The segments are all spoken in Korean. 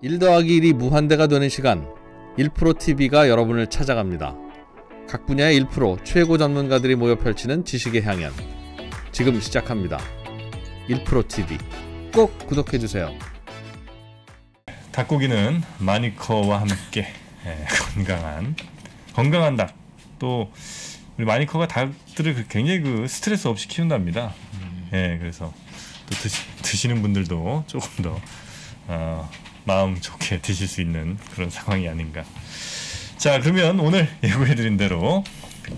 1 더하기 1이 무한대가 되는 시간 1프로TV가 여러분을 찾아갑니다. 각 분야의 1프로 최고 전문가들이 모여 펼치는 지식의 향연 지금 시작합니다. 1프로TV 꼭 구독해주세요. 닭고기는 마니커와 함께 예, 건강한 건강한 닭 또 우리 마니커가 닭들을 그 굉장히 그 스트레스 없이 키운답니다. 예, 그래서 또 드시, 드시는 분들도 조금 더 어, 마음 좋게 드실 수 있는 그런 상황이 아닌가. 자, 그러면 오늘 예고해드린 대로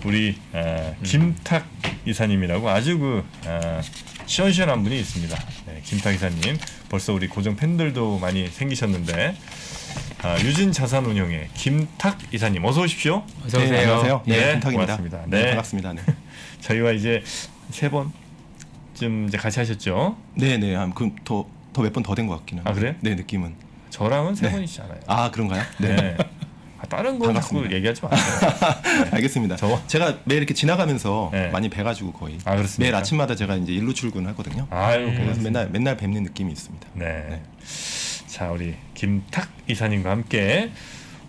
우리 어, 김탁 이사님이라고 아주 그 어, 시원시원한 분이 있습니다. 네, 김탁 이사님 벌써 우리 고정 팬들도 많이 생기셨는데 아, 유진 자산운용의 김탁 이사님 어서 오십시오. 어서 오세요. 네, 안녕하세요. 네, 네, 김탁입니다. 고맙습니다. 네, 네. 반갑습니다. 네. 저희와 이제 세 번쯤 이제 같이 하셨죠. 네, 네. 아, 그럼 더더 몇 번 더 된 것 같기는. 아, 그래요? 네, 느낌은. 저랑은 세 네. 번이시잖아요. 아, 그런가요? 네. 네. 아, 다른 거 자꾸. 얘기하지 마세요. 알겠습니다. 저- 제가 매일 이렇게 지나가면서 네. 많이 뵈가지고 거의 아? 매일 아침마다 제가 이제 일로 출근하거든요. 아유, 그래서. 맨날 맨날 뵙는 느낌이 있습니다. 네. 자, 우리 김탁 이사님과 함께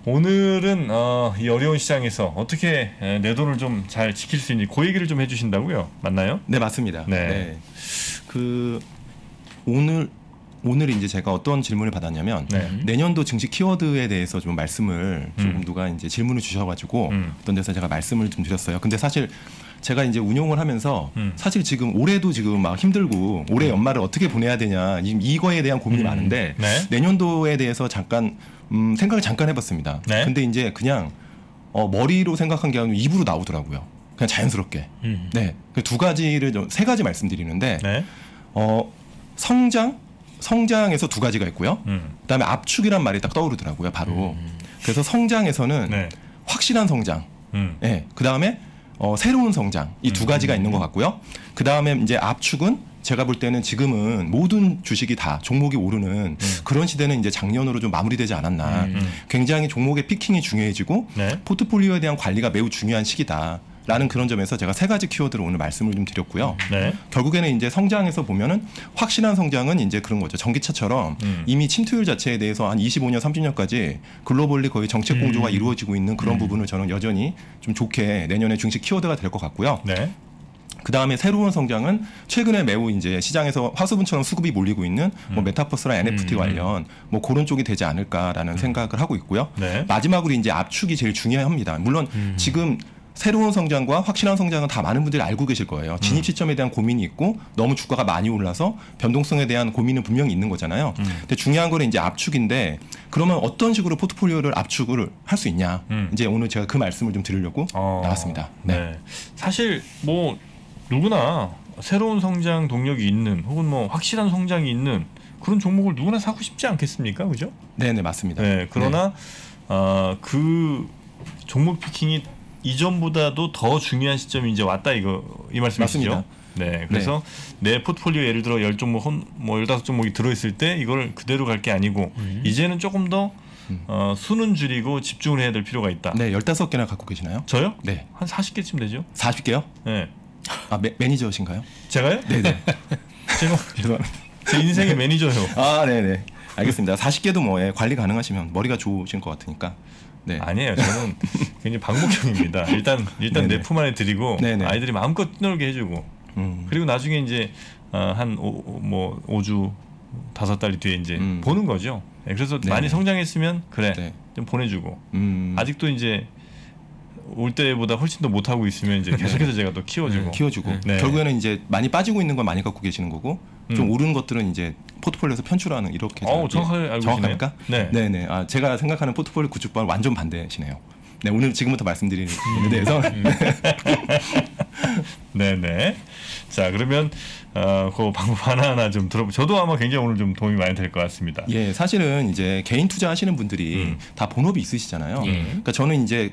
오늘은 어, 이 어려운 시장에서 어떻게 에, 내 돈을 좀 잘 지킬 수 있는지 그 얘기를 좀 해주신다고요? 맞나요? 네, 맞습니다. 네. 그 오늘 오늘 이제 제가 어떤 질문을 받았냐면 네. 내년도 증시 키워드에 대해서 좀 말씀을 조금 음. 누가 이제 질문을 주셔가지고 음. 어떤 데서 제가 말씀을 좀 드렸어요. 근데 사실 제가 이제 운용을 하면서 음. 사실 지금 올해도 지금 막 힘들고 올해 연말을 어떻게 보내야 되냐 이거에 대한 고민이 음. 많은데 네. 내년도에 대해서 잠깐 음, 생각을 잠깐 해봤습니다. 네. 근데 이제 그냥 어, 머리로 생각한 게 아니고 입으로 나오더라고요. 그냥 자연스럽게. 음. 네. 그두 가지를 좀- 세 가지 말씀드리는데 네. 어, 성장 성장에서 두 가지가 있고요. 음. 그다음에 압축이란 말이 딱 떠오르더라고요. 바로. 그래서 성장에서는 네. 확실한 성장. 음. 예. 그다음에 어, 새로운 성장. 이 두 가지가 있는 것 같고요. 그다음에 이제 압축은 제가 볼 때는 지금은 모든 주식이 다 종목이 오르는 그런 시대는 이제 작년으로 좀 마무리되지 않았나. 음, 음. 굉장히 종목의 피킹이 중요해지고 네. 포트폴리오에 대한 관리가 매우 중요한 시기다. 라는 그런 점에서 제가 세 가지 키워드로 오늘 말씀을 좀 드렸고요. 네. 결국에는 이제 성장에서 보면은 확실한 성장은 이제 그런 거죠. 전기차처럼 음. 이미 침투율 자체에 대해서 한 25년, 30년까지 글로벌리 거의 정책 공조가 음. 이루어지고 있는 그런 부분을 저는 여전히 좀 좋게 내년에 중식 키워드가 될 것 같고요. 네. 그 다음에 새로운 성장은 최근에 매우 이제 시장에서 화수분처럼 수급이 몰리고 있는 뭐 메타버스나 NFT 음. 관련 뭐 그런 쪽이 되지 않을까라는 생각을 하고 있고요. 네. 마지막으로 이제 압축이 제일 중요합니다. 물론 지금 새로운 성장과 확실한 성장은 다 많은 분들이 알고 계실 거예요. 진입 시점에 대한 고민이 있고 너무 주가가 많이 올라서 변동성에 대한 고민은 분명히 있는 거잖아요. 근데 중요한 거는 이제 압축인데 그러면 어떤 식으로 포트폴리오를 압축을 할 수 있냐? 음. 이제 오늘 제가 그 말씀을 좀 드리려고 어, 나왔습니다. 네. 네. 사실 뭐 누구나 새로운 성장 동력이 있는 혹은 뭐 확실한 성장이 있는 그런 종목을 누구나 사고 싶지 않겠습니까? 그죠? 네, 네, 맞습니다. 네. 그러나 어, 그 종목 피킹이 이전보다도 더 중요한 시점이 이제 왔다 이거 이 말씀이시죠? 맞습니다. 네. 그래서 내 포트폴리오 예를 들어 열 종목 혼- 뭐 열다섯 종목이 들어 있을 때 이걸 그대로 갈 게 아니고 이제는 조금 더 어, 수는 줄이고 집중을 해야 될 필요가 있다. 네, 15개나 갖고 계시나요? 저요? 네. 한 40개쯤 되죠? 40개요? 네. 아, 매, 매니저신가요? 제가요? 네, 네. 제가. 제 인생의 매니저예요. 아, 네, 네. 알겠습니다. 40개도 뭐 예, 관리 가능하시면 머리가 좋으신 것 같으니까. 네. 아니에요. 저는 굉장히 방목형입니다. 일단 일단. 내 품 안에 드리고 네네. 아이들이 마음껏 뛰놀게 해주고 음. 그리고 나중에 이제 어, 한뭐 5주 다섯 달 뒤에 이제 음. 보는 거죠. 네, 그래서 네네. 많이 성장했으면 그래 네. 좀 보내주고 음. 아직도 이제 올 때보다 훨씬 더 못하고 있으면 이제 계속해서 제가 또 키워주고 키워주고 네. 결국에는 이제 많이 빠지고 있는 건 많이 갖고 계시는 거고 좀 음. 오르는 것들은 이제 포트폴리오에서 편출하는 이렇게 제가- 정확하게 알고 정확합니까? 네. 네, 아 제가 생각하는 포트폴리오 구축과는 완전 반대시네요. 네, 오늘 지금부터 말씀드리는 음. 부분에 대해서 네네. 자 그러면 어, 그 방법 하나하나 좀 들어보. 저도 아마 굉장히 오늘 좀 도움이 많이 될 것 같습니다. 예, 사실은 이제 개인 투자하시는 분들이 음. 다 본업이 있으시잖아요. 예. 그러니까 저는 이제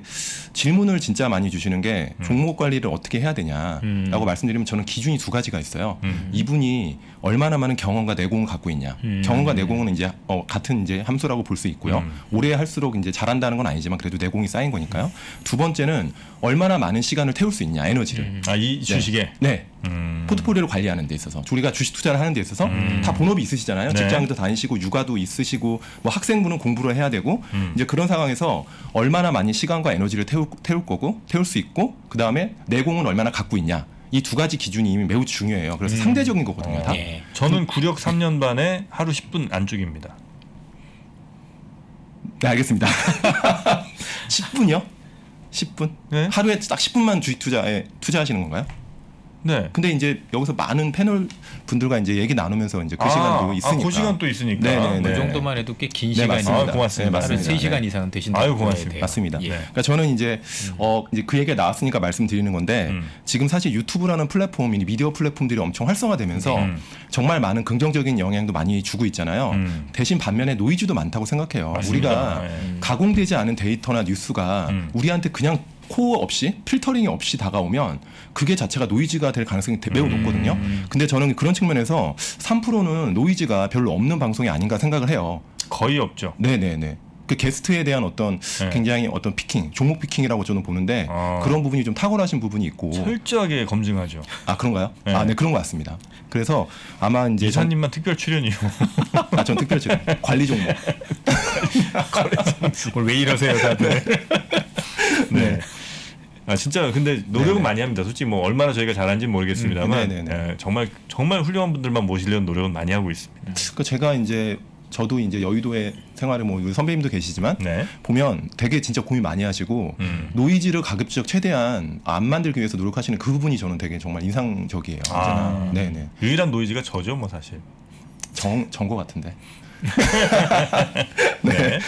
질문을 진짜 많이 주시는 게 종목 관리를 어떻게 해야 되냐라고 음. 말씀드리면 저는 기준이 두 가지가 있어요. 음. 이분이 얼마나 많은 경험과 내공을 갖고 있냐. 음. 경험과 내공은 이제 어, 같은 이제 함수라고 볼 수 있고요. 음. 오래 할수록 이제 잘한다는 건 아니지만 그래도 내공이 쌓인 거니까요. 두 번째는 얼마나 많은 시간을 태울 수 있냐, 에너지를. 아이 주식에. 네. 음. 포트폴리오를 관리하는 데 있어서 우리가 주식 투자를 하는 데 있어서 음. 다 본업이 있으시잖아요. 네. 직장도 다니시고 육아도 있으시고 뭐 학생분은 공부를 해야 되고 음. 이제 그런 상황에서 얼마나 많이 시간과 에너지를 태울, 태울 거고 태울 수 있고 그 다음에 내공은 얼마나 갖고 있냐 이 두 가지 기준이 매우 중요해요. 그래서 음. 상대적인 거거든요. 다. 예. 저는 구력 3년 반에 하루 10분 안쪽입니다. 네 알겠습니다. 10분이요? 10분? 네. 하루에 딱 10분만 주식 투자에 투자하시는 건가요? 네. 근데 이제 여기서 많은 패널 분들과 이제 얘기 나누면서 이제 그 시간도 있으니까. 아, 그 시간 또 있으니까. 네, 네, 그 네. 정도만 해도 꽤긴 네, 시간이니까 맞습니다. 아, 고맙습니다. 네, 맞습니다. 3시간 네. 이상은 되신다고 아유, 고맙습니다. 맞습니다. 예. 네. 그러니까 저는 이제 어 이제 그 얘기가 나왔으니까 말씀드리는 건데 음. 지금 사실 유튜브라는 플랫폼이 미디어 플랫폼들이 엄청 활성화되면서 음. 정말 많은 긍정적인 영향도 많이 주고 있잖아요. 음. 대신 반면에 노이즈도 많다고 생각해요. 맞습니다. 우리가 네. 가공되지 않은 데이터나 뉴스가 음. 우리한테 그냥 core 없이 filtering이 없이 다가오면 그게 자체가 노이즈가 될 가능성이 대- 매우 음. 높거든요. 근데 저는 그런 측면에서 3%는 노이즈가 별로 없는 방송이 아닌가 생각을 해요. 거의 없죠. 네네네. 그 게스트에 대한 어떤 네. 굉장히 어떤 picking, 종목 picking이라고 저는 보는데 아. 그런 부분이 좀 탁월하신 부분이 있고 철저하게 검증하죠. 아 그런가요? 네. 아네 그런 것 같습니다. 그래서 아마 이제 전, 이사님만 특별 출연이요. 아, 전 특별 지 관리 종목. 오늘 왜 이러세요, 다들? 네. 아 진짜 근데 노력은 네네. 많이 합니다. 솔직히 뭐 얼마나 저희가 잘하는지는 모르겠습니다만 음. 예, 정말 정말 훌륭한 분들만 모시려는 노력은 많이 하고 있습니다. 그 제가 이제 저도 이제 여의도에 생활을 뭐 선배님도 계시지만 네. 보면 되게 진짜 고민 많이 하시고 음. 노이즈를 가급적 최대한 안 만들기 위해서 노력하시는 그 부분이 저는 되게 정말 인상적이에요. 아. 네네. 유일한 노이즈가 저죠, 뭐 사실. 정 정거 같은데. 네.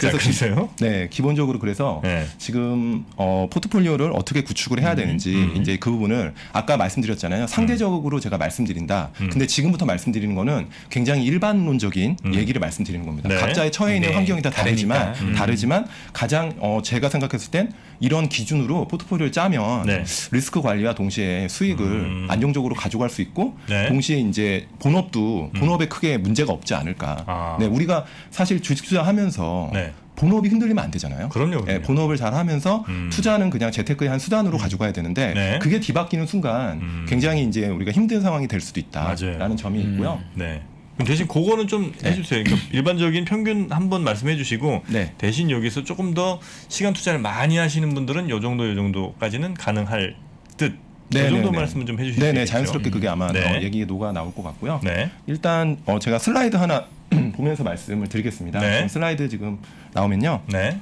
그래서 자, 그러세요? 네, 기본적으로 그래서 네. 지금 어, 포트폴리오를 어떻게 구축을 해야 되는지 음. 이제 그 부분을 아까 말씀드렸잖아요. 상대적으로 제가 말씀드린다. 음. 근데 지금부터 말씀드리는 거는 굉장히 일반론적인 음. 얘기를 말씀드리는 겁니다. 네. 각자의 처해 있는 네, 환경이 다 다르지만. 음. 다르지만 가장 어, 제가 생각했을 땐 이런 기준으로 포트폴리오를 짜면 네. 리스크 관리와 동시에 수익을 음. 안정적으로 가져갈 수 있고 네. 동시에 이제 본업도 본업에 크게 문제가 없지 않을까. 아. 네, 우리가 사실 주식 투자하면서 네. 본업이 흔들리면 안 되잖아요. 그럼요, 그럼요. 예, 본업을 잘 하면서 음. 투자는 그냥 재테크의 한 수단으로 가져가야 되는데 네. 그게 뒤바뀌는 순간 음. 굉장히 이제 우리가 힘든 상황이 될 수도 있다라는 맞아요. 점이 있고요. 네. 그럼 대신 그거는 좀 네. 해주세요. 그러니까 일반적인 평균 한번 말씀해 주시고 네. 대신 여기서 조금 더 시간 투자를 많이 하시는 분들은 요 정도 요 정도까지는 가능할 듯. 네, 그 정도 네, 네. 말씀을 좀 해주실 수 네네? 자연스럽게 그게 아마 네. 어, 얘기 녹아 나올 것 같고요. 네. 일단 어, 제가 슬라이드 하나 보면서 말씀을 드리겠습니다. 네. 슬라이드 지금 나오면요. 네.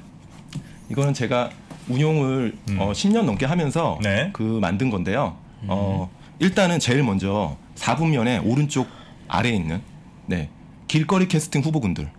이거는 제가 운용을 음. 어, 10년 넘게 하면서 네. 그 만든 건데요. 어, 일단은 제일 먼저 4분면에 오른쪽 아래에 있는 네 길거리 캐스팅 후보군들.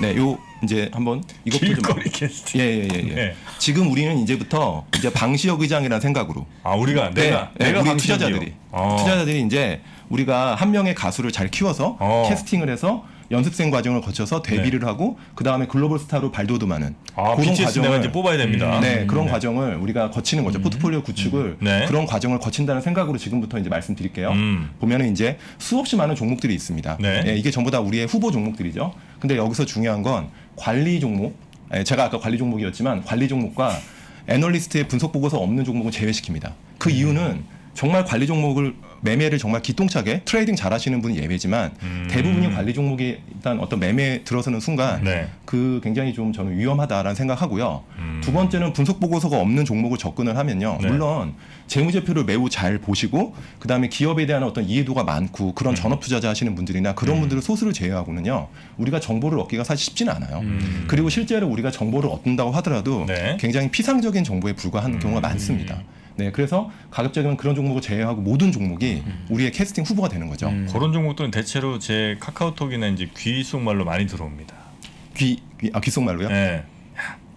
네, 요 이제 한번 이것도 좀 길거리 캐스팅. 예예예 예, 예. 네. 지금 우리는 이제부터 이제 방시혁 의장이라는 생각으로 아 우리가 내가 네, 내가 우리. 투자자들이 어. 투자자들이 이제 우리가 한 명의 가수를 잘 키워서 어. 캐스팅을 해서 연습생 과정을 거쳐서 데뷔를 하고 그 다음에 글로벌 스타로 발돋움하는 아 BTS 내가 이제 뽑아야 됩니다. 네, 그런 네. 과정을 우리가 거치는 거죠. 포트폴리오 구축을 네. 그런 과정을 거친다는 생각으로 지금부터 이제 말씀드릴게요. 음. 보면은 이제 수없이 많은 종목들이 있습니다. 네. 예, 이게 전부 다 우리의 후보 종목들이죠. 근데 여기서 중요한 건 관리 종목. 예, 제가 아까 관리 종목이었지만 관리 종목과 애널리스트의 분석 보고서 없는 종목은 제외시킵니다. 그 음. 이유는 정말 관리 종목을 매매를 정말 기똥차게 trading 잘하시는 분이 예외지만 음. 대부분이 관리 종목이 일단 어떤 매매 들어서는 순간 네. 그 굉장히 좀 저는 위험하다라는 생각하고요. 음. 두 번째는 분석 보고서가 없는 종목을 접근을 하면요. 네. 물론 재무제표를 매우 잘 보시고 그다음에 기업에 대한 어떤 이해도가 많고 그런 음. 전업 투자자 하시는 분들이나 그런 분들을 소수를 제외하고는요. 우리가 정보를 얻기가 사실 쉽지는 않아요. 음. 그리고 실제로 우리가 정보를 얻는다고 하더라도 네. 굉장히 피상적인 정보에 불과한 경우가 많습니다. 네, 그래서 가급적이면 그런 종목을 제외하고 모든 종목이 우리의 캐스팅 후보가 되는 거죠. 음. 그런 종목들은 대체로 제 카카오톡이나 이제 귀 속말로 많이 들어옵니다. 귀, 귀, 아 귀 속말로요? 네.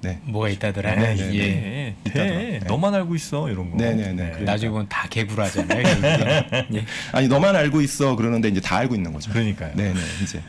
네. 뭐가 있다더라. 네, 네, 예. 네. 있다더라. 돼. 네. 너만 알고 있어 이런 거. 네, 네, 네. 나중에 보면 다 개구라잖아요. 예. 아니 너만 알고 있어 그러는데 이제 다 알고 있는 거죠. 그러니까요. 네, 네, 이제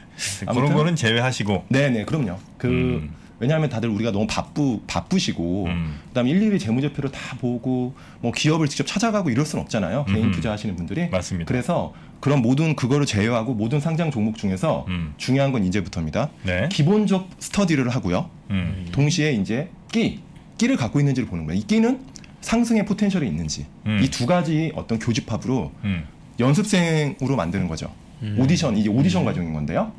그런 아무튼- 거는 제외하시고. 네, 네, 그럼요. 그 음. 왜냐하면 다들 우리가 너무 바쁘 바쁘시고 음. 그다음에 일일이 재무제표를 다 보고 뭐 기업을 직접 찾아가고 이럴 수는 없잖아요. 개인 음. 투자하시는 분들이 맞습니다. 그래서 그런 모든 그거를 제외하고 모든 상장 종목 중에서 음. 중요한 건 이제부터입니다. 네. 기본적 스터디를 하고요. 음. 동시에 이제 끼 끼를 갖고 있는지를 보는 거예요. 이 끼는 상승의 potential이 있는지 음. 이두 가지 어떤 교집합으로 음. 연습생으로 만드는 거죠. 오디션 이게 오디션 과정인 건데요.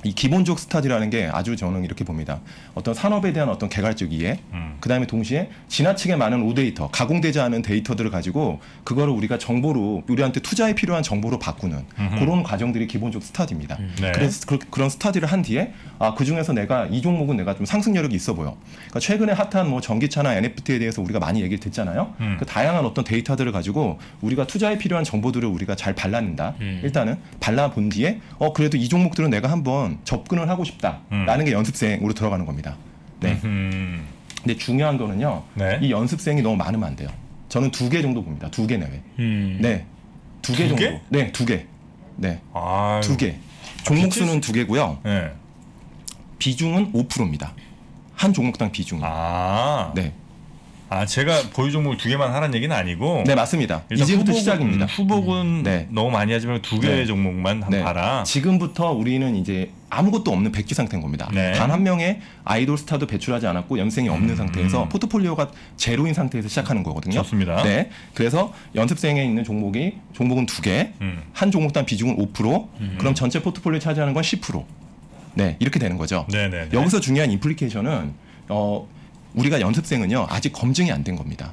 음. 이 기본적 스타디라는 게 아주 저는 이렇게 봅니다. 어떤 산업에 대한 어떤 개괄적 이해, 음. 그 다음에 동시에 지나치게 많은 오데이터, 가공되지 않은 데이터들을 가지고 그거를 우리가 정보로 우리한테 투자에 필요한 정보로 바꾸는 음흠. 그런 과정들이 기본적 스타디입니다. 네. 그래서 그, 그런 스타디를 한 뒤에 아, 그 중에서 내가 이 종목은 내가 좀 상승력이 있어 보여. 그러니까 최근에 핫한 뭐 전기차나 NFT에 대해서 우리가 많이 얘기를 듣잖아요. 음. 그 다양한 어떤 데이터들을 가지고 우리가 투자에 필요한 정보들을 우리가 잘 발라낸다. 음. 일단은 발라본 뒤에 어 그래도 이 종목들은 내가 한번 접근을 하고 싶다라는 음. 게 연습생으로 들어가는 겁니다. 네. 음. 근데 중요한 거는요. 네. 이 연습생이 너무 많으면 안 돼요. 저는 두 개 정도 봅니다. 두 개 내외. 음. 네. 두개두 정도. 개? 네, 두 개. 네. 아, 두 개. 종목 수는 두 개고요. 네. 비중은 5%입니다. 한 종목당 비중이. 아, 네. 아 제가 보유 종목을 두 개만 하라는 얘기는 아니고. 네, 맞습니다. 이제부터 후보군- 시작입니다. 음, 후보군 네. 너무 많이 하지 말고 두 개의 네. 종목만 네. 봐라. 지금부터 우리는 이제 아무것도 없는 백지 상태인 겁니다. 네. 단한 명의 아이돌 스타도 배출하지 않았고 연생이 없는 음. 상태에서 포트폴리오가 제로인 상태에서 시작하는 거거든요. 좋습니다. 네. 그래서 연습생에 있는 종목이 종목은 두 개, 음. 한 종목당 비중은 5%, 그럼 전체 포트폴리오 차지하는 건 10%. 네, 이렇게 되는 거죠. 네네. 여기서 중요한 implication은 어, 우리가 연습생은요 아직 검증이 안 된 겁니다.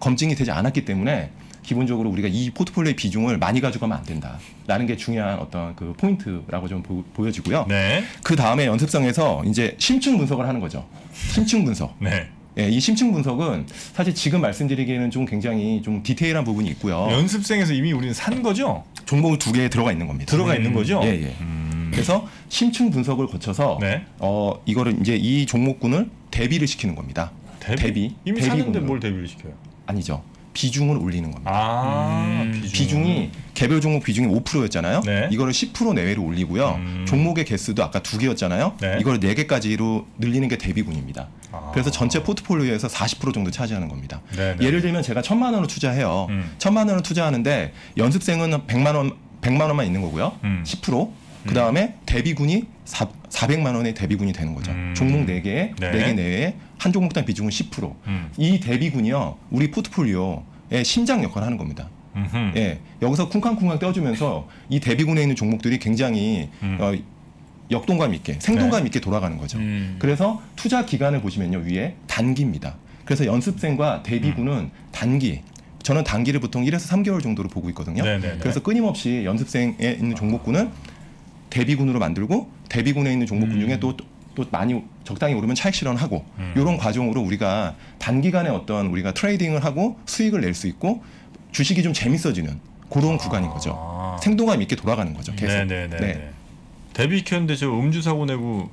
검증이 되지 않았기 때문에 기본적으로 우리가 이 포트폴리오의 비중을 많이 가져가면 안 된다라는 게 중요한 어떤 그 포인트라고 좀 보, 여지고요 네. 그 다음에 연습생에서 이제 심층 분석을 하는 거죠. 심층 분석. 네. 예, 이 심층 분석은 사실 지금 말씀드리기에는 좀 굉장히 좀 디테일한 부분이 있고요. 연습생에서 이미 우리는 산 거죠? 종목을 두 개에 들어가 있는 겁니다. 들어가 있는 거죠? 예, 예. 음. 그래서 심층 분석을 거쳐서 네. 어 이거를 이제 이 종목군을 데뷔를 시키는 겁니다. 대비? 대비. 이미 대비 샀는데. 뭘 대비를 시켜요? 아니죠. 비중을 올리는 겁니다. 아, 음. 비중. 비중 이 개별 종목 비중이 5%였잖아요. 네. 이거를 10% 내외로 올리고요. 음. 종목의 개수도 아까 두 개였잖아요. 네. 이걸 네 개까지로 늘리는 게 대비군입니다. 아. 그래서 전체 포트폴리오에서 40% 정도 차지하는 겁니다. 네, 네. 예를 들면 제가 천만 원을 투자해요. 음. 천만 원을 투자하는데 연습생은 100만 원 100만 원만 있는 거고요. 음. 10%. 그 다음에 대비군이 4, 400만 원의 대비군이 되는 거죠. 음. 종목 4개에 네. 4개 내외에 한 종목당 비중은 10%. 음. 이 대비군이요. 우리 포트폴리오의 심장 역할을 하는 겁니다. 음흠. 예, 여기서 쿵쾅쿵쾅 떼어주면서 이 대비군에 있는 종목들이 굉장히 음. 어, 역동감 있게 생동감 있게 돌아가는 거죠. 음. 그래서 투자 기간을 보시면요 위에 단기입니다. 그래서 연습생과 대비군은 음. 단기. 저는 단기를 보통 1에서 3개월 정도로 보고 있거든요. 네네네. 그래서 끊임없이 연습생에 있는 종목군은 대비군으로 만들고 대비군에 있는 종목군 중에 또, 또 많이 적당히 오르면 차익 실현하고 음. 이런 과정으로 우리가 단기간에 어떤 우리가 트레이딩을 하고 수익을 낼 수 있고 주식이 좀 재밌어지는 그런 구간인 거죠. 아. 생동감 있게 돌아가는 거죠. 계속. 네네네. 네. 네. 대비 켰는데 저 음주 사고 내고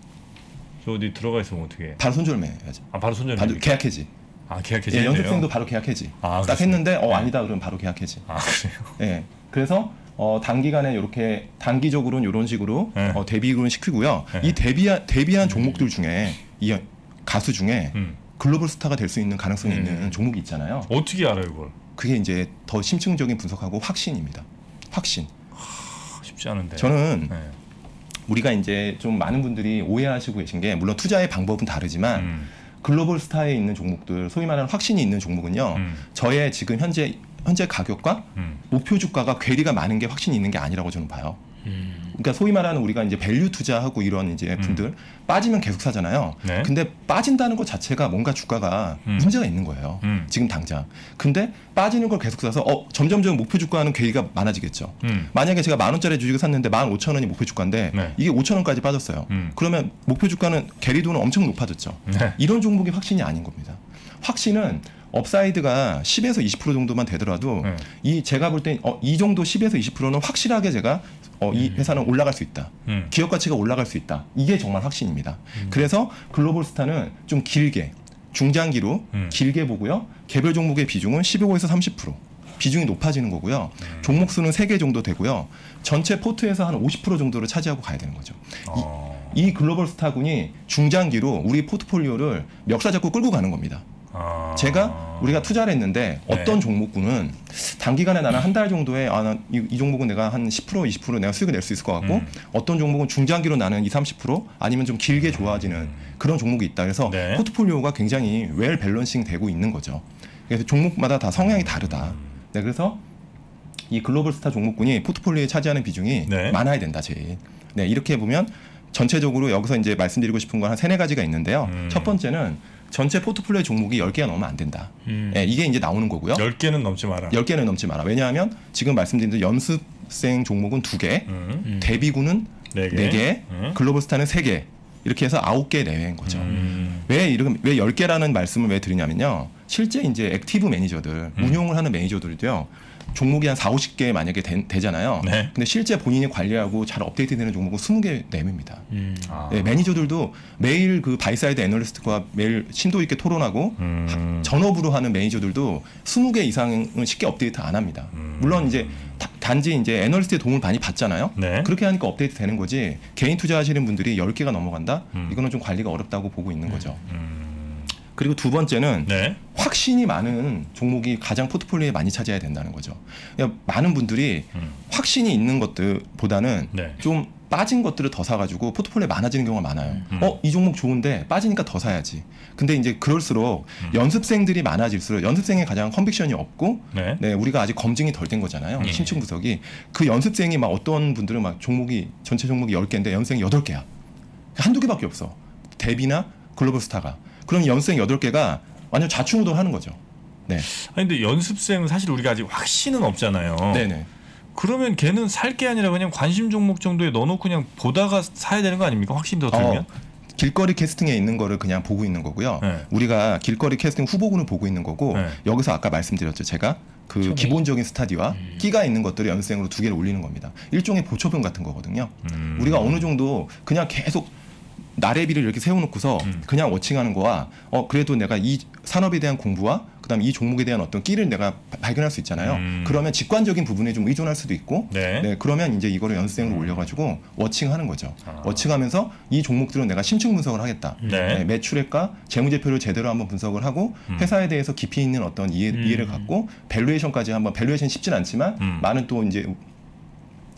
저 어디 들어가 있으면 어떻게? 해? 바로 손절매야죠. 아 바로 손절. 바로 계약해지. 아 계약해 예, 연습생도 바로 계약해지. 아, 딱 그렇습니까? 했는데 어 네. 아니다 그러면 바로 계약해지. 아 그래요. 예. 그래서 어, 단기간에 이렇게 단기적으로는 이런 식으로 네. 어, 대비를 시키고요. 네. 이 대비한 대비한 종목들 중에 이 가수 중에 음. 글로벌 스타가 될 수 있는 가능성이 음. 있는 종목이 있잖아요. 어떻게 알아요 그걸? 그게 이제 더 심층적인 분석하고 확신입니다. 확신. 아, 쉽지 않은데. 저는 네. 우리가 이제 좀 많은 분들이 오해하시고 계신 게 물론 투자의 방법은 다르지만 음. 글로벌 스타에 있는 종목들 소위 말하는 확신이 있는 종목은요. 음. 저의 지금 현재 현재 가격과 음. 목표 주가가 괴리가 많은 게 확신이 있는 게 아니라고 저는 봐요. 음. 그러니까 소위 말하는 우리가 이제 value 투자하고 이런 이제 분들 빠지면 계속 사잖아요. 네. 근데 빠진다는 것 자체가 뭔가 주가가 음. 문제가 있는 거예요. 음. 지금 당장. 근데 빠지는 걸 계속 사서 어 점점점 목표 주가는 괴리가 많아지겠죠. 음. 만약에 제가 만 원짜리 주식을 샀는데 만 오천 원이 목표 주가인데 네. 이게 오천 원까지 빠졌어요. 음. 그러면 목표 주가는 괴리도는 엄청 높아졌죠. 네. 이런 종목이 확신이 아닌 겁니다. 확신은 upside가 10에서 20% 정도만 되더라도 네. 이 제가 볼때 어, 이 정도 10에서 20%는 확실하게 제가 어, 이 회사는 올라갈 수 있다. 음. 기업 가치가 올라갈 수 있다. 이게 정말 확신입니다. 그래서 글로벌 스타는 좀 길게 중장기로 음. 길게 보고요. 개별 종목의 비중은 15에서 30% 비중이 높아지는 거고요. 종목 수는 3개 정도 되고요. 전체 포트에서 한 50% 정도를 차지하고 가야 되는 거죠. 어. 이 글로벌 스타군이 중장기로 우리 포트폴리오를 멱살 잡고 끌고 가는 겁니다. 아. 제가 우리가 투자를 했는데 어떤 네. 종목군은 단기간에 나는 한 달 정도에 아, 나 이, 이 종목은 내가 한 10% 20% 내가 수익을 낼 수 있을 것 같고 음. 어떤 종목은 중장기로 나는 2, 30% 아니면 좀 길게 좋아지는 그런 종목이 있다. 그래서 네. 포트폴리오가 굉장히 well balancing 되고 있는 거죠. 그래서 종목마다 다 성향이 다르다. 네, 그래서 이 글로벌 스타 종목군이 포트폴리오에 차지하는 비중이 네. 많아야 된다, 제일. 네, 이렇게 보면 전체적으로 여기서 이제 말씀드리고 싶은 건 한 세네 가지가 있는데요. 음. 첫 번째는 전체 포트폴리오 종목이 10개가 넘으면 안 된다. 음. 네, 이게 이제 나오는 거고요. 10개는 넘지 마라. 10개는 넘지 마라. 왜냐하면 지금 말씀드린 대로 연습생 종목은 2개, 음. 음. 데뷔군은 네 개. 4개, 음. 글로벌 스타는 3개. 이렇게 해서 9개 내외인 거죠. 음. 왜 이런 왜 10개라는 말씀을 왜 드리냐면요. 실제 이제 active 매니저들, 음. 운용을 하는 매니저들도요. 종목이 한 4, 50개 만약에 되, 잖아요 네. 근데 실제 본인이 관리하고 잘 업데이트되는 종목은 20개 내외입니다. 음. 아. 네, 매니저들도 매일 그 buy-side 애널리스트와 매일 심도 있게 토론하고 음. 전업으로 하는 매니저들도 20개 이상은 쉽게 업데이트 안 합니다. 음. 물론 이제 다- 단지 이제 애널리스트의 도움을 많이 받잖아요. 네. 그렇게 하니까 업데이트 되는 거지. 개인 투자하시는 분들이 10개가 넘어간다? 음. 이거는 좀 관리가 어렵다고 보고 있는 거죠. 음. 그리고 두 번째는 네. 확신이 많은 종목이 가장 포트폴리오에 많이 차지해야 된다는 거죠. 그러니까 많은 분들이 음. 확신이 있는 것들보다는 네. 좀 빠진 것들을 더 사가지고 포트폴리오에 많아지는 경우가 많아요. 음. 어, 이 종목 좋은데 빠지니까 더 사야지. 근데 이제 그럴수록 음. 연습생들이 많아질수록 연습생에 가장 컨빅션이 없고 네. 네, 우리가 아직 검증이 덜 된 거잖아요. 예. 심층 분석이. 그 연습생이 막 어떤 분들은 막 종목이 전체 종목이 10개인데 연습생이 8개야. 한두 개밖에 없어. 데비나 글로벌 스타가. 그럼 연습생 8개가 완전 좌충우돌 하는 거죠. 네. 아니 근데 연습생은 사실 우리가 아직 확신은 없잖아요. 네네. 그러면 걔는 살 게 아니라 그냥 관심 종목 정도에 넣어놓고 그냥 보다가 사야 되는 거 아닙니까? 확신 더 들면? 어, 길거리 캐스팅에 있는 거를 그냥 보고 있는 거고요. 네. 우리가 길거리 캐스팅 후보군을 보고 있는 거고 네. 여기서 아까 말씀드렸죠. 제가 그 처음에. 기본적인 스터디와 음. 끼가 있는 것들을 연습생으로 두 개를 올리는 겁니다. 일종의 보초병 같은 거거든요. 음. 우리가 어느 정도 그냥 계속 나래비를 이렇게 세워놓고서 음. 그냥 watching하는 거와 어 그래도 내가 이 산업에 대한 공부와 그다음 이 종목에 대한 어떤 끼를 내가 바- 발견할 수 있잖아요. 음. 그러면 직관적인 부분에 좀 의존할 수도 있고 네. 네, 그러면 이제 이거를 연습생으로 올려가지고 watching하는 거죠. 아. watching하면서 이 종목들은 내가 심층 분석을 하겠다. 네. 네, 매출액과 재무제표를 제대로 한번 분석을 하고 음. 회사에 대해서 깊이 있는 어떤 이해, 음. 이해 를 갖고 valuation까지 한번 valuation 쉽진 않지만 음. 많은 또 이제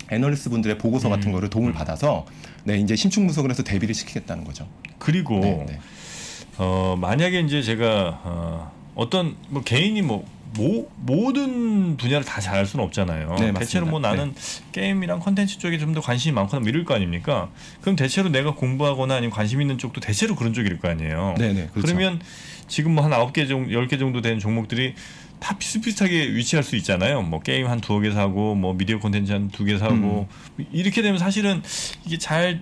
애널리스트 분들의 보고서 같은 음. 거를 도움을 받아서 네, 이제 심층 분석을 해서 대비를 시키겠다는 거죠. 그리고 네, 네. 어, 만약에 이제 제가 어, 어떤 뭐 개인이 뭐 모, 모든 분야를 다 잘할 수는 없잖아요. 네, 맞습니다. 대체로 뭐 나는 게임이랑 컨텐츠 쪽에 좀 더 관심이 많거나 뭐 이럴 거 아닙니까? 그럼 대체로 내가 공부하거나 아니면 관심 있는 쪽도 대체로 그런 쪽일 거 아니에요. 네, 네, 그렇죠. 그러면 지금 뭐 한 아홉 개 정도, 열개 정도 되는 종목들이 다 비슷비슷하게 위치할 수 있잖아요. 뭐 게임 한 두어 개 사고, 뭐 미디어 콘텐츠 한 두 개 사고 이렇게 되면 사실은 이게 잘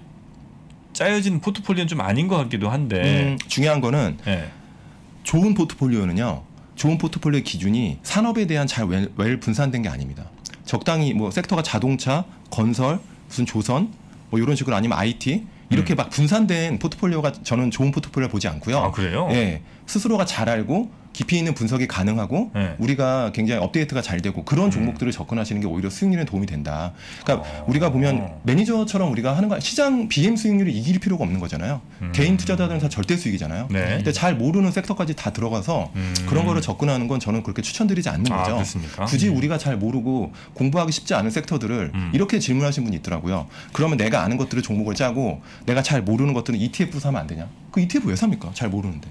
짜여진 포트폴리오는 좀 아닌 것 같기도 한데. 음, 중요한 거는 예. 좋은 포트폴리오는요. 좋은 포트폴리오 기준이 산업에 대한 잘웰 분산된 게 아닙니다. 적당히 뭐 섹터가 자동차, 건설, 무슨 조선 뭐 이런 식으로 아니면 IT 이렇게 막 분산된 포트폴리오가 저는 좋은 포트폴리오 보지 않고요. 음. 아 그래요? 예, 스스로가 잘 알고 깊이 있는 분석이 가능하고 네. 우리가 굉장히 업데이트가 잘 되고 그런 음. 종목들을 접근하시는 게 오히려 수익률에 도움이 된다. 그러니까 어. 우리가 보면 매니저처럼 우리가 하는 거 시장 BM 수익률을 이길 필요가 없는 거잖아요. 음. 개인 투자자들은 다 절대 수익이잖아요. 네. 근데 잘 모르는 섹터까지 다 들어가서 음. 그런 거를 접근하는 건 저는 그렇게 추천드리지 않는 아, 거죠. 그렇습니까? 굳이 우리가 잘 모르고 공부하기 쉽지 않은 섹터들을 음. 이렇게 질문하신 분이 있더라고요. 그러면 내가 아는 것들을 종목을 짜고 내가 잘 모르는 것들은 ETF 사면 안 되냐? 그 ETF 왜 삽니까? 잘 모르는데.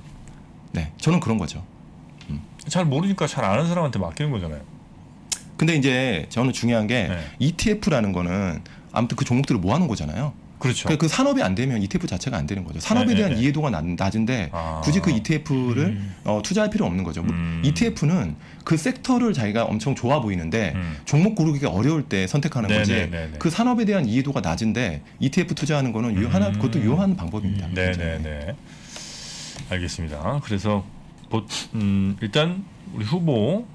네, 저는 그런 거죠. 잘 모르니까 잘 아는 사람한테 맡기는 거잖아요. 근데 이제 저는 중요한 게 네. ETF라는 거는 아무튼 그 종목들을 모아놓은 거잖아요. 그렇죠. 그, 그 산업이 안 되면 ETF 자체가 안 되는 거죠. 산업에 네, 대한 네, 네. 이해도가 낮, 낮은데 아. 굳이 그 ETF를 음. 어, 투자할 필요 없는 거죠. 음. ETF는 그 섹터를 자기가 엄청 좋아 보이는데 음. 종목 고르기가 어려울 때 선택하는 네, 거지. 네. 그 산업에 대한 이해도가 낮은데 ETF 투자하는 거는 유 하나 음. 그것도 유효한 방법입니다. 네네네. 알겠습니다. 그래서 보, 음, 일단 우리 후보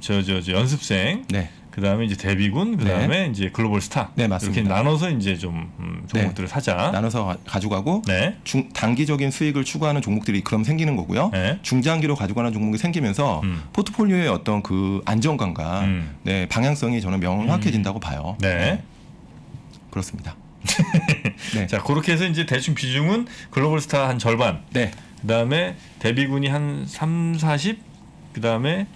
저저 저, 연습생 네. 그 다음에 이제 데뷔군 그 다음에 이제 글로벌 스타 네, 맞습니다. 이렇게 나눠서 이제 좀 음, 종목들을 사자. 나눠서 가- 가져가고 네. 중, 단기적인 수익을 추구하는 종목들이 그럼 생기는 거고요. 네. 중장기로 가져가는 종목이 생기면서 음. 포트폴리오의 어떤 그 안정감과 음. 네, 방향성이 저는 명확해진다고 봐요. 네. 그렇습니다. 네. 자 그렇게 해서 이제 대충 비중은 글로벌 스타 한 절반. 네. 그 다음에 데뷔군이 한 3, 40. 그 다음에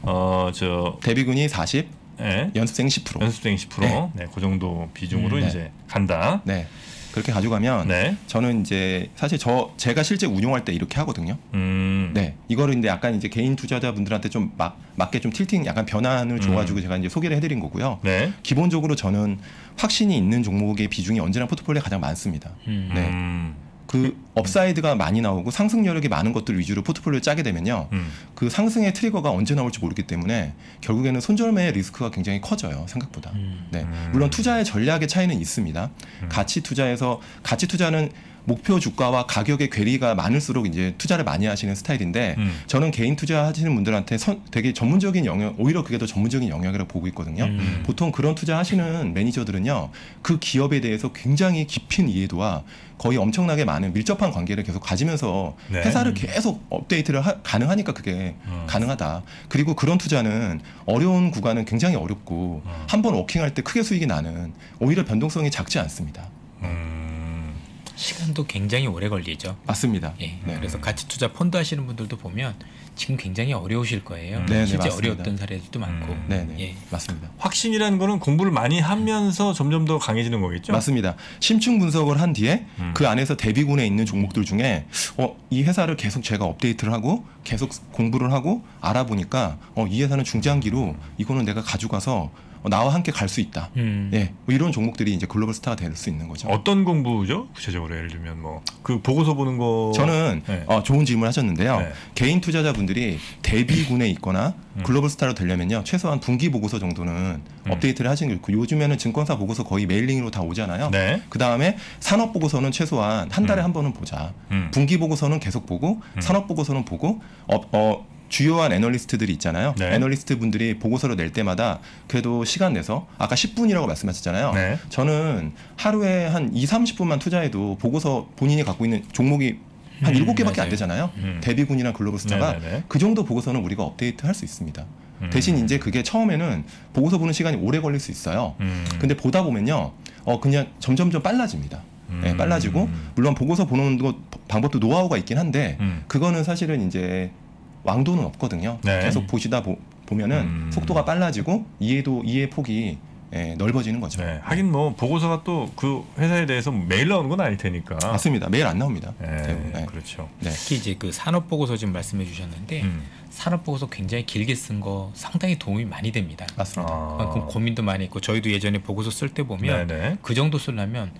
어저 데뷔군이 40, 예. 연습생 10%. 연습생 10%. 네. 네. 그 정도 비중으로 음, 네. 이제 간다. 네. 그렇게 가져가면 네. 저는 이제 사실 저 제가 실제 운용할 때 이렇게 하거든요. 음. 네, 이거를 근데 약간 이제 개인 투자자분들한테 좀 막, 맞게 좀 틸팅, 약간 변환을 줘가지고 제가 이제 소개를 해드린 거고요. 네. 기본적으로 저는 확신이 있는 종목의 비중이 언제나 포트폴리오에 가장 많습니다. 음. 네. 음. 그 upside가 많이 나오고 상승 여력이 많은 것들 위주로 포트폴리오 짜게 되면요. 음. 그 상승의 trigger가 언제 나올지 모르기 때문에 결국에는 손절매의 리스크가 굉장히 커져요 생각보다. 음. 네, 음. 물론 투자의 전략의 차이는 있습니다. 가치 투자에서 가치 투자는 목표 주가와 가격의 괴리가 많을수록 이제 투자를 많이 하시는 스타일인데 음. 저는 개인 투자 하시는 분들한테 선- 되게 전문적인 영역 오히려 그게 더 전문적인 영역이라고 보고 있거든요. 음. 보통 그런 투자 하시는 매니저들은요 그 기업에 대해서 굉장히 깊은 이해도와 거의 엄청나게 많은 밀접한 관계를 계속 가지면서 네. 회사를 계속 업데이트를 하- 가능하니까 그게 음. 가능하다. 그리고 그런 투자는 어려운 구간은 굉장히 어렵고 음. 한번 워킹할 때 크게 수익이 나는 오히려 변동성이 작지 않습니다. 음. 시간도 굉장히 오래 걸리죠. 맞습니다. 예. 네. 그래서 가치 투자 펀드 하시는 분들도 보면 지금 굉장히 어려우실 거예요. 음. 네, 네, 실제 맞습니다. 어려웠던 사례들도 많고. 음. 네 네 예. 맞습니다. 확신이라는 거는 공부를 많이 하면서 점점 더 강해지는 거겠죠? 맞습니다. 심층 분석을 한 뒤에 음. 그 안에서 데뷔군에 있는 종목들 중에 어, 이 회사를 계속 제가 업데이트를 하고 계속 공부를 하고 알아보니까 어, 이 회사는 중장기로 이거는 내가 가져가서 어, 나와 함께 갈 수 있다. 음. 예, 뭐 이런 종목들이 이제 글로벌 스타가 될 수 있는 거죠. 어떤 공부죠? 구체적으로 예를 들면 뭐 그 보고서 보는 거 저는 네. 어, 좋은 질문 하셨는데요. 네. 개인 투자자분들이 데뷔군에 있거나 음. 글로벌 스타로 되려면요. 최소한 분기 보고서 정도는 음. 업데이트를 하시는 게 좋고 요즘에는 증권사 보고서 거의 mailing으로 다 오잖아요. 네. 그 다음에 산업 보고서는 최소한 한 달에 음. 한 번은 보자. 음. 분기 보고서는 계속 보고 음. 산업 보고서는 보고 어, 어, 주요한 애널리스트들이 있잖아요. 네. 애널리스트 분들이 보고서를 낼 때마다 그래도 시간 내서 아까 10분이라고 말씀하셨잖아요. 네. 저는 하루에 한 2, 30분만 투자해도 보고서 본인이 갖고 있는 종목이 한 음, 7개밖에 안 맞아요. 되잖아요. 음. 대비군이나 글로벌 스타가 네네네. 그 정도 보고서는 우리가 업데이트 할 수 있습니다. 음. 대신 이제 그게 처음에는 보고서 보는 시간이 오래 걸릴 수 있어요. 음. 근데 보다 보면요, 어 그냥 점점점 빨라집니다. 네, 음. 빨라지고 물론 보고서 보는 것 방법도 노하우가 있긴 한데 음. 그거는 사실은 이제 왕도는 없거든요. 네. 계속 보시다 보, 면은 음. 속도가 빨라지고 이해도 이해 폭이 예, 넓어지는 거죠. 네. 하긴 뭐 보고서가 또 그 회사에 대해서 매일 나오는 건 아닐 테니까. 맞습니다. 매일 안 나옵니다. 네. 대부분. 네. 그렇죠. 네. 특히 이제 그 산업 보고서 지금 말씀해 주셨는데 음. 산업 보고서 굉장히 길게 쓴 거 상당히 도움이 많이 됩니다. 맞습니다. 아. 그만큼 고민도 많이 있고 저희도 예전에 보고서 쓸 때 보면 네네. 그 정도 쓰려면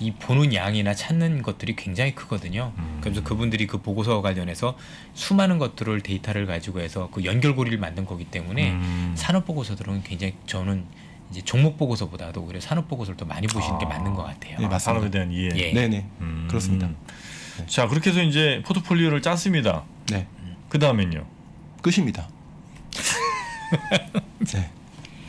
이 보는 양이나 찾는 것들이 굉장히 크거든요. 음. 그래서 그분들이 그 보고서 관련해서 수많은 것들을 데이터를 가지고 해서 그 연결고리를 만든 거기 때문에 음. 산업 보고서들은 굉장히 저는 이제 종목 보고서보다도 오히려 산업 보고서를 더 많이 보시는 게 아. 맞는 것 같아요. 네, 아, 맞습니다. 산업에 대한 이해. 예. 네네. 음. 그렇습니다. 자 그렇게 해서 이제 포트폴리오를 짰습니다. 네. 그 다음엔요. 끝입니다. 네.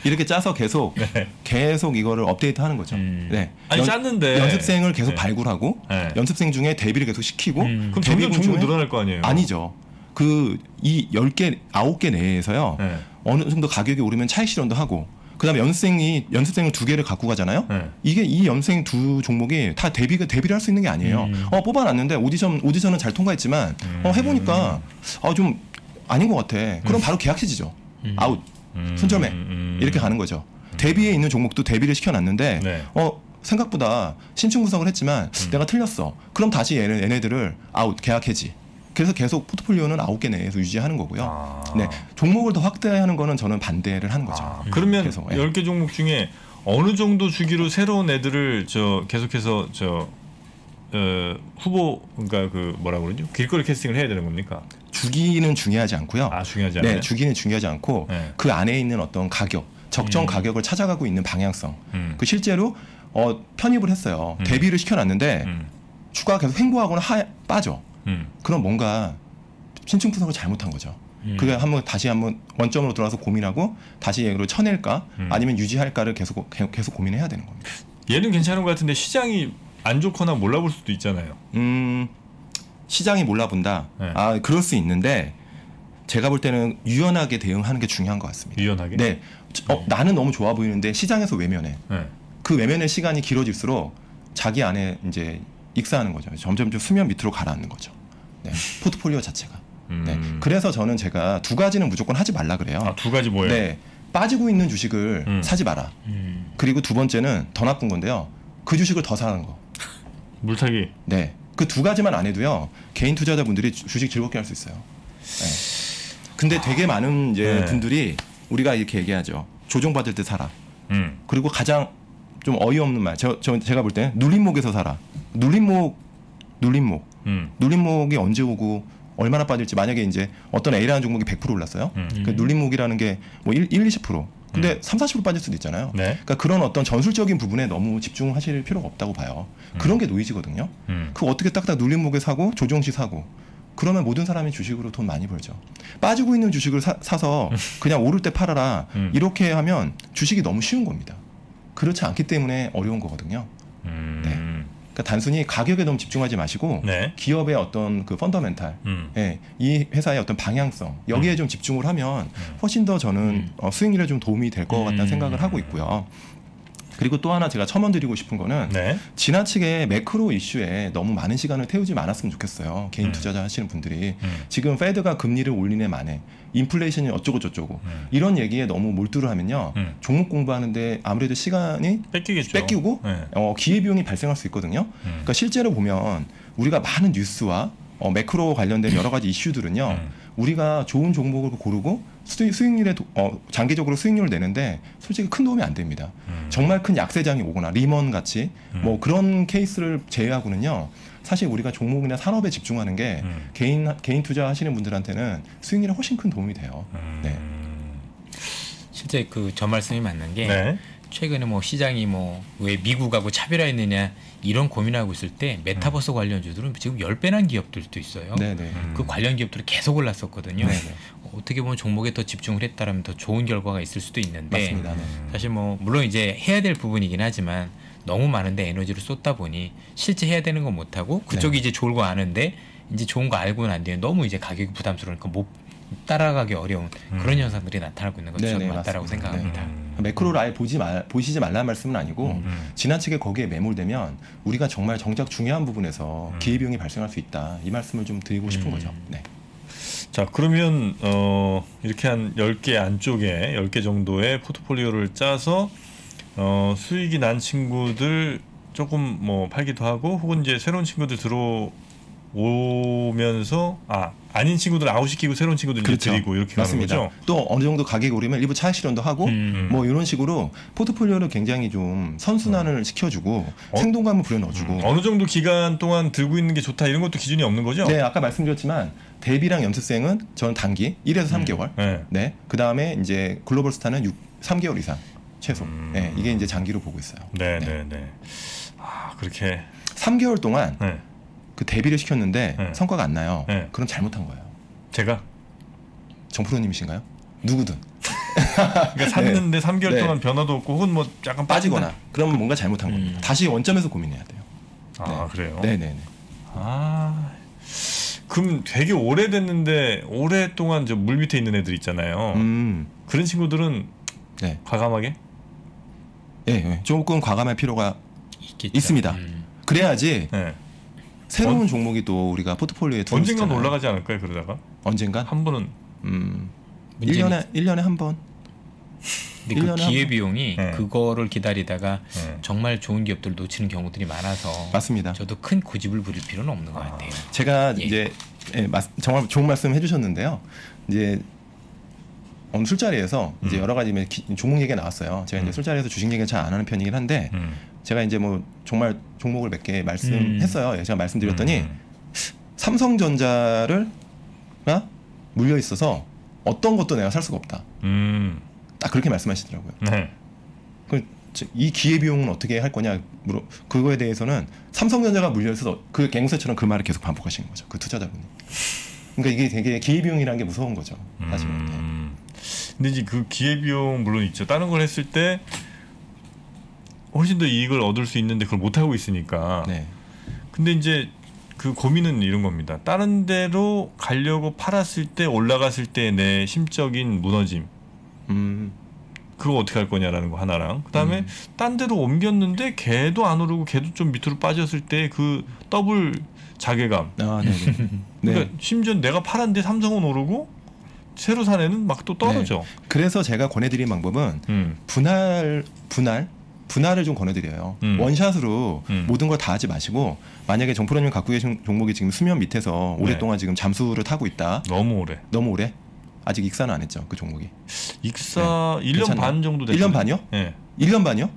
이렇게 짜서 계속 네. 계속 이거를 업데이트하는 거죠. 음. 네. 아니 짰는데 연습생을 계속 네. 발굴하고 네. 연습생 중에 데뷔를 계속 시키고 음. 그럼 종목 중에- 늘어날 거 아니에요? 아니죠. 그이 10개, 9개 내에서요. 네. 어느 정도 가격이 오르면 차익 실현도 하고 그다음에 연습생이 연습생을 두 개를 갖고 가잖아요. 네. 이게 이 연습생 두 종목이 다 데뷔가 데뷔를 할 수 있는 게 아니에요. 음. 어 뽑아놨는데 오디션 오디션은 잘 통과했지만 어 해보니까 어좀 아닌 것 같아. 그럼 바로 계약해지죠. 음. 아웃 음, 손절매 음, 이렇게 가는 거죠. 데뷔에 있는 종목도 데뷔를 시켜놨는데 네. 어 생각보다 심층 분석을 했지만 음. 내가 틀렸어. 그럼 다시 얘네, 얘네들을 아웃 계약 해지. 그래서 계속 포트폴리오는 아홉 개 내에서 유지하는 거고요. 아. 네 종목을 더 확대하는 거는 저는 반대를 하는 거죠. 아, 그러면 예. 10개 종목 중에 어느 정도 주기로 새로운 애들을 저 계속해서 저 어, 후보 그러니까 그 뭐라 그러죠? 길거리 캐스팅을 해야 되는 겁니까? 주기는 중요하지 않고요. 아 중요하지 않아요. 네, 주기는 중요하지 않고 네. 그 안에 있는 어떤 가격, 적정 음. 가격을 찾아가고 있는 방향성. 음. 그 실제로 어, 편입을 했어요. 음. 데뷔를 시켜놨는데 음. 주가가 계속 횡보하거나 하, 빠져. 음. 그럼 뭔가 신층 분석을 잘못한 거죠. 음. 그게 한번 다시 한번 원점으로 돌아서 고민하고 다시 얘로 쳐낼까 음. 아니면 유지할까를 계속 계- 계속 고민해야 되는 겁니다. 얘는 괜찮은 것 같은데 시장이 안 좋거나 몰라볼 수도 있잖아요. 음 시장이 몰라본다. 네. 아 그럴 수 있는데 제가 볼 때는 유연하게 대응하는 게 중요한 것 같습니다. 유연하게. 네, 어, 나는 너무 좋아 보이는데 시장에서 외면해. 네. 그 외면의 시간이 길어질수록 자기 안에 이제 익사하는 거죠. 점점 좀 수면 밑으로 가라앉는 거죠. 네, 포트폴리오 자체가. 네, 음. 그래서 저는 제가 두 가지는 무조건 하지 말라 그래요. 아, 두 가지 뭐예요? 네, 빠지고 있는 주식을 음. 사지 마라. 음. 그리고 두 번째는 더 나쁜 건데요. 그 주식을 더 사는 거. 물타기. 네. 그 두 가지만 안 해도요. 개인 투자자분들이 주- 주식 즐겁게 할 수 있어요. 네. 근데 되게 많은 이제 네. 분들이 우리가 이렇게 얘기하죠. 조종받을 때 사라. 음. 그리고 가장 좀 어이없는 말. 저, 저 제가 볼때 눌림목에서 사라. 눌림목 눌림목. 음. 눌림목이 언제 오고 얼마나 빠질지 만약에 이제 어떤 A라는 종목이 100% 올랐어요. 음. 그 눌림목이라는 게 뭐 1, 1, 20%. 근데 음. 3, 40% 빠질 수도 있잖아요. 네. 그러니까 그런 어떤 전술적인 부분에 너무 집중하실 필요가 없다고 봐요. 그런 게 노이즈거든요. 음. 그 어떻게 딱딱 눌림목에 사고 조정시 사고 그러면 모든 사람이 주식으로 돈 많이 벌죠. 빠지고 있는 주식을 사, 서 그냥 오를 때 팔아라 음. 이렇게 하면 주식이 너무 쉬운 겁니다. 그렇지 않기 때문에 어려운 거거든요. 음. 네. 그러니까 단순히 가격에 너무 집중하지 마시고 네. 기업의 어떤 그 펀더멘탈, 음. 예, 이 회사의 어떤 방향성 여기에 좀 집중을 하면 훨씬 더 저는 음. 어, 수익률에 좀 도움이 될 것 같다는 음. 생각을 하고 있고요. 그리고 또 하나 제가 첨언드리고 싶은 거는 네. 지나치게 매크로 이슈에 너무 많은 시간을 태우지 않았으면 좋겠어요. 개인 음. 투자자 하시는 분들이 음. 지금 페드가 금리를 올리네 만에 인플레이션이 어쩌고 저쩌고 음. 이런 얘기에 너무 몰두를 하면요 음. 종목 공부하는데 아무래도 시간이 뺏기겠죠. 뺏기고 네. 어, 기회 비용이 발생할 수 있거든요. 음. 그러니까 실제로 보면 우리가 많은 뉴스와 어, 매크로 관련된 여러 가지 이슈들은요. 음. 우리가 좋은 종목을 고르고 수익, 수익률에 도- 어, 장기적으로 수익률을 내는데 솔직히 큰 도움이 안 됩니다. 음. 정말 큰 약세장이 오거나 리먼 같이 음. 뭐 그런 케이스를 제외하고는요. 사실 우리가 종목이나 산업에 집중하는 게 음. 개인 개인 투자하시는 분들한테는 수익률에 훨씬 큰 도움이 돼요. 음. 네. 실제 그 저 말씀이 맞는 게 네. 최근에 뭐 시장이 뭐 왜 미국하고 차별화했느냐 이런 고민하고 있을 때 메타버스 관련주들은 지금 열 배난 기업들도 있어요. 네, 네. 음. 그 관련 기업들이 계속 올랐었거든요. 네, 네. 어떻게 보면 종목에 더 집중을 했다면 더 좋은 결과가 있을 수도 있는데. 네. 사실 뭐 물론 이제 해야 될 부분이긴 하지만 너무 많은데 에너지를 쏟다 보니 실제 해야 되는 건 못 하고 그쪽이 네. 이제 좋은 거 아는데 이제 좋은 거 알고 난 뒤에 너무 이제 가격이 부담스러우니까 못 따라가기 어려운 그런 현상들이 나타나고 있는 네, 저는 네, 맞다라고. 생각합니다. 음. 매크로를 아예 보지 말 보시지 말라는 말씀은 아니고 음. 지나치게 거기에 매몰되면 우리가 정말 정작 중요한 부분에서 음. 기회비용이 발생할 수 있다 이 말씀을 좀 드리고 싶은 음. 거죠. 네. 자 그러면 어, 이렇게 한 10개 안쪽에 10개 정도의 포트폴리오를 짜서 어, 수익이 난 친구들 조금 뭐 팔기도 하고 혹은 이제 새로운 친구들 들어 오면서 아 아닌 친구들 아웃시키고 새로운 친구들 이제 드리고 이렇게 맞습니다. 가는 거죠. 또 어느 정도 가격이 오르면 일부 차익 실현도 하고 음. 뭐 이런 식으로 포트폴리오를 굉장히 좀 선순환을 시켜주고 어? 생동감을 불어넣어주고 음, 어느 정도 기간 동안 들고 있는 게 좋다 이런 것도 기준이 없는 거죠? 네 아까 말씀드렸지만 대비랑 연습생은 저는 단기 1에서 3개월 네. 네. 그 다음에 이제 글로벌 스타는 6, 3개월 이상 최소. 음. 네, 이게 이제 장기로 보고 있어요. 네, 네, 네. 아 그렇게 3개월 동안 네. 그 대비를 시켰는데 네. 성과가 안 나요. 네. 그럼 잘못한 거예요. 제가 정프로님이신가요? 누구든 그러니까 샀는데 3개월 네. 동안 변화도 없고 혹은 뭐 약간 빠지거나 빠진다. 그러면 뭔가 잘못한 음. 겁니다. 다시 원점에서 고민해야 돼요. 아 네. 그래요? 네네네. 아 그럼 되게 오래됐는데 오랫동안 저 물 밑에 있는 애들 있잖아요. 음, 그런 친구들은 네, 과감하게 예, 예. 조금 과감할 필요가 있겠죠. 있습니다. 음. 그래야지 네. 새로운 종목이 또 우리가 포트폴리오에 언젠간 있잖아요. 올라가지 않을까요? 그러다가 언젠간? 한 번은 음, 문제는 1년에 1년에 한 번. 근데 그 1년에 한 기회 번. 비용이 네. 그거를 기다리다가 네. 정말 좋은 기업들을 놓치는 경우들이 많아서 맞습니다. 저도 큰 고집을 부릴 필요는 없는 것 같아요. 제가 예. 이제 예, 맞- 정말 좋은 말씀 해주셨는데요. 이제 어느 술자리에서 이제 음. 여러 가지 기- 종목 얘기가 나왔어요. 제가 음. 이제 술자리에서 주식 얘기를 잘안 하는 편이긴 한데 음. 제가 이제 뭐 정말 종목을 몇 개 말씀했어요. 예, 제가 말씀드렸더니 음. 삼성전자를 가 물려 있어서 어떤 것도 내가 살 수가 없다. 음. 딱 그렇게 말씀하시더라고요. 네. 그, 저- 이 기회 비용은 어떻게 할 거냐 물어 그거에 대해서는 삼성전자가 물려 있어서 그 갱세처럼 그 말을 계속 반복하시는 거죠. 그 투자자분이. 그러니까 이게 되게 기회 비용이라는 게 무서운 거죠. 사실은. 네. 음. 근데 이제 그 기회 비용 물론 있죠. 다른 걸 했을 때 훨씬 더 이익을 얻을 수 있는데 그걸 못 하고 있으니까. 네. 근데 이제 그 고민은 이런 겁니다. 다른 데로 가려고 팔았을 때 올라갔을 때 내 심적인 무너짐. 음. 그거 어떻게 할 거냐라는 거 하나랑 그다음에 음. 딴 데로 옮겼는데 걔도 안 오르고 걔도 좀 밑으로 빠졌을 때 그 더블 자괴감. 아, 네, 네. 네. 그러니까 심지어 내가 팔았는데 삼성은 오르고 새로 산 애는 막 또 떨어져. 그래서 제가 권해드린 방법은 음. 분할 분할 분할을 좀 권해드려요. 음. 원샷으로 음. 모든 걸 다 하지 마시고 만약에 정프로님 갖고 계신 종목이 지금 수면 밑에서 네. 오랫동안 지금 잠수를 타고 있다. 너무 오래. 너무 오래? 아직 익사는 안 했죠 그 종목이. 익사 네. 1년 괜찮나요? 반 정도 됐 1년 반이요? 예. 1년 반이요?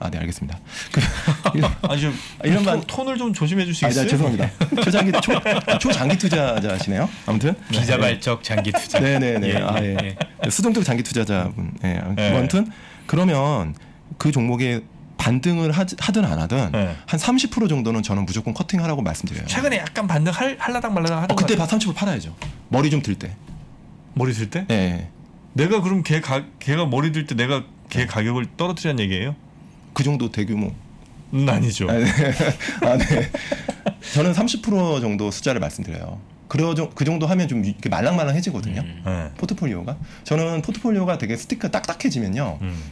아, 네, 알겠습니다. 그, 아니 좀 아, 1년 반- 톤- 톤을 좀 조심해 아, 주시겠어요? 네, 죄송합니다. 초장기 초, 초장기 투자자시네요. 아무튼 비자발적 장기 투자. 네, 네, 네. 예, 아, 예, 예. 예. 수동적 장기 투자자분. 예. 네. 아무튼 그러면 그 종목에 반등을 하, 하든 안 하든 네. 한30% 정도는 저는 무조건 커팅하라고 말씀드려요. 최근에 약간 반등 할 할라당 말라당 하던 어, 그때 것 같아요. 30% 팔아야죠. 머리 좀 들 때. 머리 쓸 때? 예, 예. 내가 그럼 걔 가, 걔가 머리 들 때 내가 걔 가격을 떨어뜨리는 얘기예요? 그 정도 대규모. 음, 아니죠. 아, 네. 아, 네. 저는 30% 정도 숫자를 말씀드려요. 그러, 그 정도 하면 좀 말랑말랑해지거든요. 음. 네. 포트폴리오가. 저는 포트폴리오가 되게 스티커 딱딱해지면요. 음.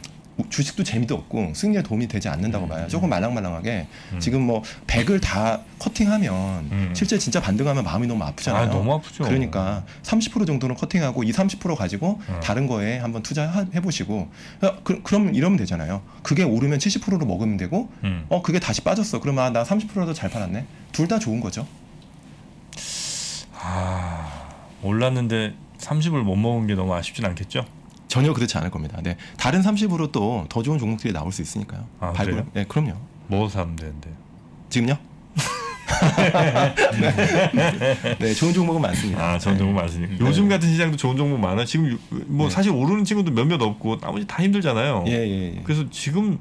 주식도 재미도 없고 승리에 도움이 되지 않는다고 봐요. 조금 말랑말랑하게 음. 지금 뭐 100을 다 커팅하면 음. 실제 진짜 반등하면 마음이 너무 아프잖아요. 아, 너무 아프죠. 그러니까 30% 정도는 커팅하고 이 30% 가지고 어. 다른 거에 한번 투자해 보시고 그, 그럼 이러면 되잖아요. 그게 오르면 70%로 먹으면 되고 음. 어 그게 다시 빠졌어. 그러면 아, 나 30%도 잘 팔았네. 둘 다 좋은 거죠. 아 올랐는데 30을 못 먹은 게 너무 아쉽진 않겠죠? 전혀 그렇지 않을 겁니다. 네. 다른 30으로 또 더 좋은 종목들이 나올 수 있으니까요. 아, 발굴- 그래요? 네, 그럼요. 뭐 사면 되는데? 지금요? 네, 좋은 종목은 많습니다. 아, 좋은 종목 많으니까. 요즘 같은 시장도 좋은 종목 많아. 지금 유- 뭐 네. 사실 오르는 친구도 몇몇 없고 나머지 다 힘들잖아요. 예, 예, 예. 그래서 지금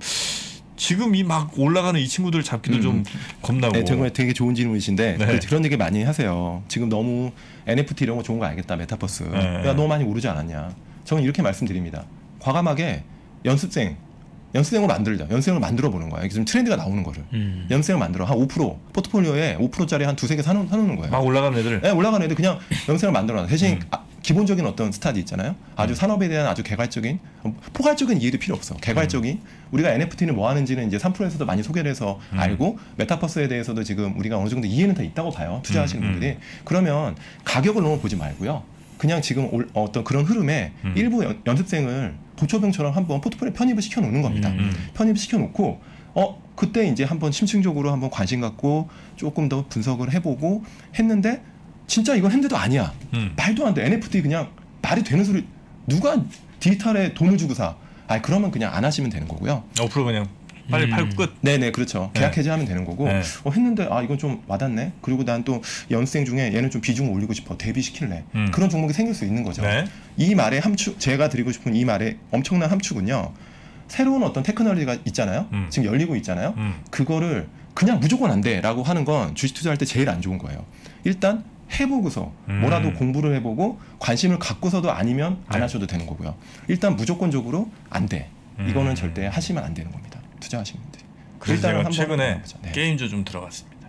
지금 이 막 올라가는 이 친구들 잡기도 음. 좀 겁나고. 네, 정말 되게 좋은 질문이신데 네. 그- 그런 얘기 많이 하세요. 지금 너무 NFT 이런 거 좋은 거 알겠다 메타버스. 네. 야 너무 많이 오르지 않았냐. 저는 이렇게 말씀드립니다. 과감하게 연습생 연습생을 만들자. 연습생을 만들어 보는 거야. 이게 좀 트렌드가 나오는 거를. 음. 연습생을 만들어 한 5% 포트폴리오에 5%짜리 한 두세 개 사놓, 사놓는 거예요. 막 올라가는 애들. 네, 올라가는 애들 그냥 연습생을 만들어 놔. 대신 음. 아, 기본적인 어떤 스타디 있잖아요. 아주 산업에 대한 아주 개괄적인 어, 포괄적인 이해도 필요 없어. 개괄적인 우리가 NFT는 뭐 하는지는 이제 3프로에서도 많이 소개를 해서 음. 알고 메타버스에 대해서도 지금 우리가 어느 정도 이해는 다 있다고 봐요. 투자하시는 음, 음. 분들이 그러면 가격을 너무 보지 말고요. 그냥 지금 올- 어떤 그런 흐름에 음. 일부 연, 연습생을 보초병처럼 한번 포트폴리오 편입을 시켜 놓는 겁니다. 음. 음. 편입 시켜 놓고 어 그때 이제 한번 심층적으로 한번 관심 갖고 조금 더 분석을 해보고 했는데 진짜 이건 핸드도 아니야 음. 말도 안 돼 NFT 그냥 말이 되는 소리 누가 디지털에 돈을 주고 사? 아 그러면 그냥 안 하시면 되는 거고요. 5% 그냥 빨리 음. 팔고 끝. 네네 그렇죠. 네. 계약 해지하면 되는 거고 네. 어, 했는데 아 이건 좀 와닿네. 그리고 난 또 연습생 중에 얘는 좀 비중 올리고 싶어 대비시킬래. 음. 그런 종목이 생길 수 있는 거죠. 네. 이 말의 함축 제가 드리고 싶은 이 말의 엄청난 함축은요. 새로운 어떤 테크놀로지가 있잖아요. 음. 지금 열리고 있잖아요. 음. 그거를 그냥 무조건 안 돼라고 하는 건 주식 투자할 때 제일 안 좋은 거예요. 일단 해보고서 음. 뭐라도 공부를 해보고 관심을 갖고서도 아니면 안 네. 하셔도 되는 거고요. 일단 무조건적으로 안 돼. 이거는 음. 절대 하시면 안 되는 겁니다. 투자하시는 분들이. 그래서 제가 최근에. 네. 게임주 좀 들어갔습니다.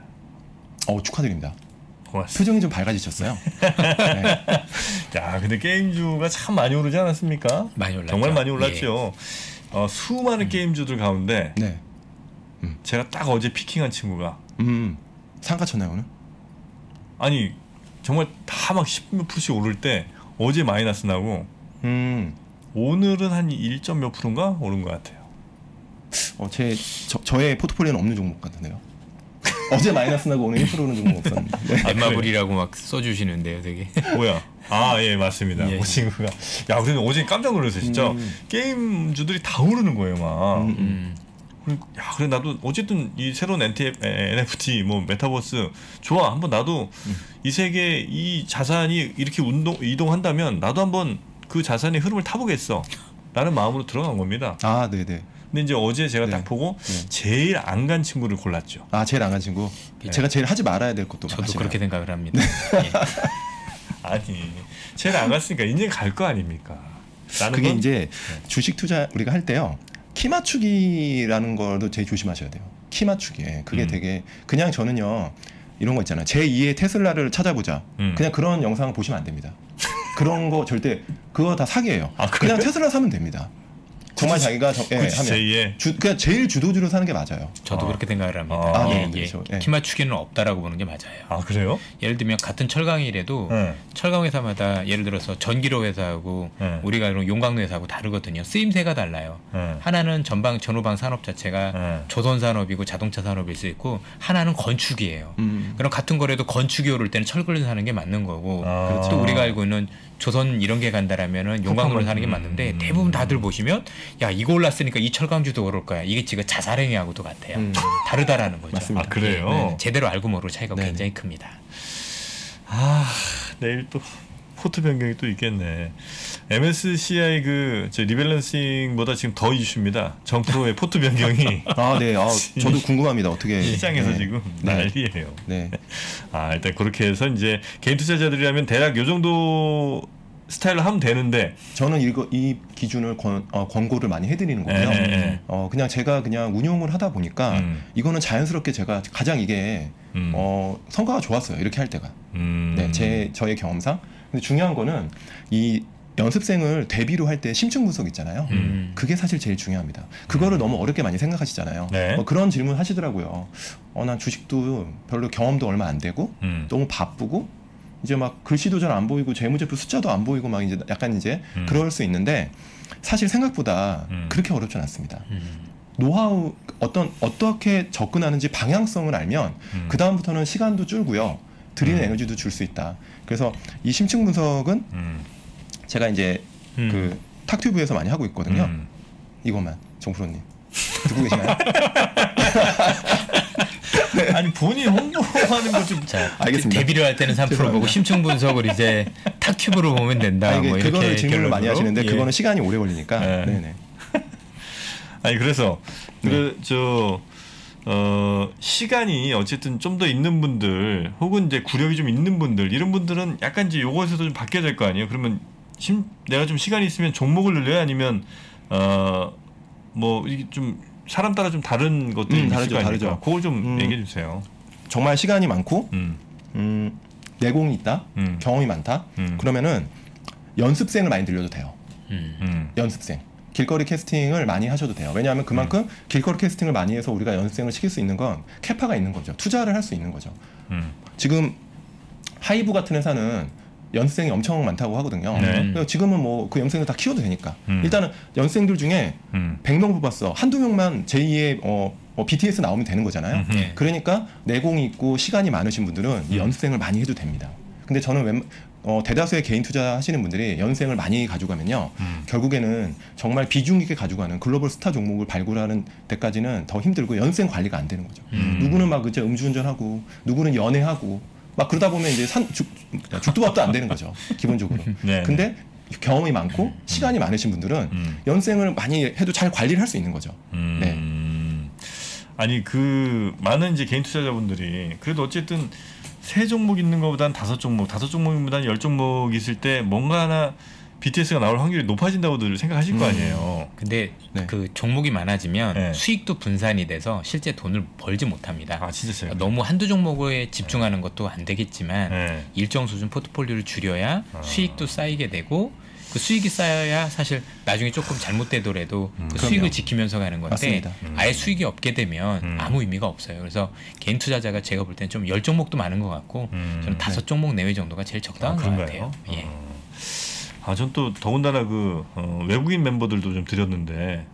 어 축하드립니다. 고맙습니다. 표정이 좀 밝아지셨어요. 네. 야, 근데 게임주가 참 많이 오르지 않았습니까? 많이 올랐죠. 정말 많이 올랐죠. 어, 수많은 게임주들 가운데 네. 제가 딱 어제 피킹한 친구가 음. 상가 쳤나요 오늘? 아니 정말 다 막 10몇 프로씩 오를 때 어제 마이너스 나고 음. 오늘은 한 1점 몇 프로인가 오른 것 같아요. 어, 제 저, 저의 포트폴리오는 없는 종목 같은데요. 어제 마이너스 나고 오늘 1%는 종목 없었는데. 네. 엠마블이라고 막 써주시는데요, 되게. 뭐야? 아 예 맞습니다. 예. 그 친구가 야 근데 어제 깜짝 놀랐어요 진짜 음. 게임주들이 다 오르는 거예요 막. 음, 음. 야 그래 나도 어쨌든 이 새로운 NTF, NFT 뭐 메타버스 좋아 한번 나도 음. 이 세계 이 자산이 이렇게 운동 이동한다면 나도 한번 그 자산의 흐름을 타보겠어. 라는 마음으로 들어간 겁니다. 아, 네, 네. 근데 이제 어제 제가 네. 딱 보고 네. 제일 안 간 친구를 골랐죠. 아, 제일 안 간 친구. 네. 제가 제일 하지 말아야 될 것도 저도 하시네요. 그렇게 생각을 합니다. 예. 아니 제일 안 갔으니까 이제 갈 거 아닙니까? 라는 그게 건 이제 주식 투자 우리가 할 때요. 키 맞추기라는 걸도 되게 조심하셔야 돼요. 키 맞추기. 그게 음. 되게 그냥 저는요. 이런 거 있잖아요. 제 2의 테슬라를 찾아보자. 음. 그냥 그런 영상을 보시면 안 됩니다. 그런 거 절대 그거 다 사기예요. 아? 그냥 테슬라 사면 됩니다. 정말 자기가 정, 예, 하면 제2의 주, 그냥 제일 주도주로 사는 게 맞아요. 저도 아. 그렇게 생각을 합니다. 아, 예, 네, 예. 그렇죠. 예. 키 맞추기는 없다라고 보는 게 맞아요. 아 그래요? 예를 들면 같은 철강이라도 네. 철강 회사마다 예를 들어서 전기로 회사하고 네. 우리가 이런 용광로 회사하고 다르거든요. 쓰임새가 달라요. 네. 하나는 전방 전후방 산업 자체가 네. 조선 산업이고 자동차 산업일 수 있고 하나는 건축이에요. 음. 그럼 같은 거래도 건축이 오를 때는 철근을 사는 게 맞는 거고 아. 또. 우리가 알고 있는 조선 이런 게 간다라면은 용광로를 사는 게 음. 맞는데 대부분 다들 보시면 야 이거 올랐으니까 이 철강주도 오를 거야. 이게 지금 자살행위하고도 같아요. 음. 다르다라는 거죠. 맞습니다. 아 그래요? 예, 네, 제대로 알고 모르고 차이가 네네. 굉장히 큽니다. 아 내일 또 포트 변경이 또 있겠네. MSCI 그저 rebalancing보다 지금 더 이슈입니다. 정프로의 포트 변경이 아, 네. 아, 저도 궁금합니다. 어떻게 시장에서 네. 지금 네. 난리예요. 네. 아 일단 그렇게 해서 이제 개인 투자자들이라면 대략 요 정도 스타일로 하면 되는데 저는 이거 이 기준을 권, 어, 권고를 많이 해드리는 거고요. 예, 예, 예. 어, 그냥 제가 그냥 운용을 하다 보니까 음. 이거는 자연스럽게 제가 가장 이게 음. 어, 성과가 좋았어요. 이렇게 할 때가. 음. 네, 제 저의 경험상. 근데 중요한 거는 이 연습생을 대비로 할 때 심층 분석 있잖아요. 음. 그게 사실 제일 중요합니다. 그거를 너무 어렵게 많이 생각하시잖아요. 네. 어, 그런 질문 하시더라고요. 어, 난 주식도 별로 경험도 얼마 안 되고 음. 너무 바쁘고 이제 막 글씨도 잘 안 보이고 재무제표 숫자도 안 보이고 막 이제 약간 이제 음. 그럴 수 있는데 사실 생각보다 음. 그렇게 어렵진 않습니다. 음. 노하우 어떤 어떻게 접근하는지 방향성을 알면 음. 그 다음부터는 시간도 줄고요. 드리는 음. 에너지도 줄 수 있다. 그래서 이 심층 분석은 음. 제가 이제 음. 그 탁튜브에서 많이 하고 있거든요. 음. 이것만 정프로님 듣고 계시나요? 아니 본인 홍보하는 거좀 자, 알겠습니다. 데뷔를 할 때는 3% 보고 죄송합니다. 심층 분석을 이제 탁큐브로 보면 된다. 아, 이게 뭐 이렇게 그거는 질문을 많이 결론으로. 하시는데 예. 그거는 시간이 오래 걸리니까. 네. 네. 네 아니 그래서 네. 그저 어, 시간이 어쨌든 좀 더 있는 분들 혹은 이제 구력이 좀 있는 분들 이런 분들은 약간 이제 요거에서도 좀 바뀌어야 될 거 아니에요. 그러면 심, 내가 좀 시간이 있으면 종목을 늘려야 아니면 어뭐 이게 좀 사람 따라 좀 다른 것들이 음, 다르죠, 거 아닙니까? 다르죠. 그걸 좀 음. 얘기해 주세요. 정말 시간이 많고 음, 음, 내공이 있다, 음. 경험이 많다. 음. 그러면은 연습생을 많이 들려도 돼요. 음. 음. 연습생. 길거리 캐스팅을 많이 하셔도 돼요. 왜냐하면 그만큼 음. 길거리 캐스팅을 많이 해서 우리가 연습생을 시킬 수 있는 건 캐파가 있는 거죠. 투자를 할 수 있는 거죠. 음. 지금 하이브 같은 회사는 연습생이 엄청 많다고 하거든요. 네. 그래서 지금은 뭐 그 연습생을 다 키워도 되니까. 음. 일단은 연습생들 중에 음. 100명 뽑았어. 한두 명만 제2의 어, 어, BTS 나오면 되는 거잖아요. 음흠. 네. 그러니까 내공이 있고 시간이 많으신 분들은 이 음. 연습생을 많이 해도 됩니다. 근데 저는 웬, 어, 대다수의 개인 투자 하시는 분들이 연습생을 많이 가져가면요. 음. 결국에는 정말 비중 있게 가져가는 글로벌 스타 종목을 발굴하는 데까지는 더 힘들고 연습생 관리가 안 되는 거죠. 음. 누구는 막 이제 음주운전하고 누구는 연애하고 막 그러다 보면 이제 산 죽, 죽도 밥도 안 되는 거죠. 기본적으로. 네. 근데 경험이 많고 시간이 많으신 분들은 음. 연습생을 많이 해도 잘 관리를 할 수 있는 거죠. 음. 네. 아니 그 많은 이제 개인 투자자분들이 그래도 어쨌든 세 종목 있는 것보단 다섯 종목, 다섯 종목보다는 열 종목 있을 때 뭔가 하나 BTS가 나올 확률이 높아진다고들 생각하실 거 음. 아니에요. 근데 네. 그 종목이 많아지면 네. 수익도 분산이 돼서 실제 돈을 벌지 못합니다. 아 진짜 제가 너무 한두 종목에 집중하는 것도 안 되겠지만 네. 일정 수준 포트폴리오를 줄여야 아. 수익도 쌓이게 되고 그 수익이 쌓여야 사실 나중에 조금 잘못되더라도 음. 그. 수익을 지키면서 가는 건데. 음. 아예 수익이 없게 되면 음. 아무 의미가 없어요. 그래서 개인 투자자가 제가 볼 때는 좀 열 종목도 많은 것 같고 음. 저는 다섯 종목 내외 정도가 제일 적당한 아, 것? 같아요. 예. 어. 아, 전 또 더군다나 그 어, 외국인 멤버들도 좀 드렸는데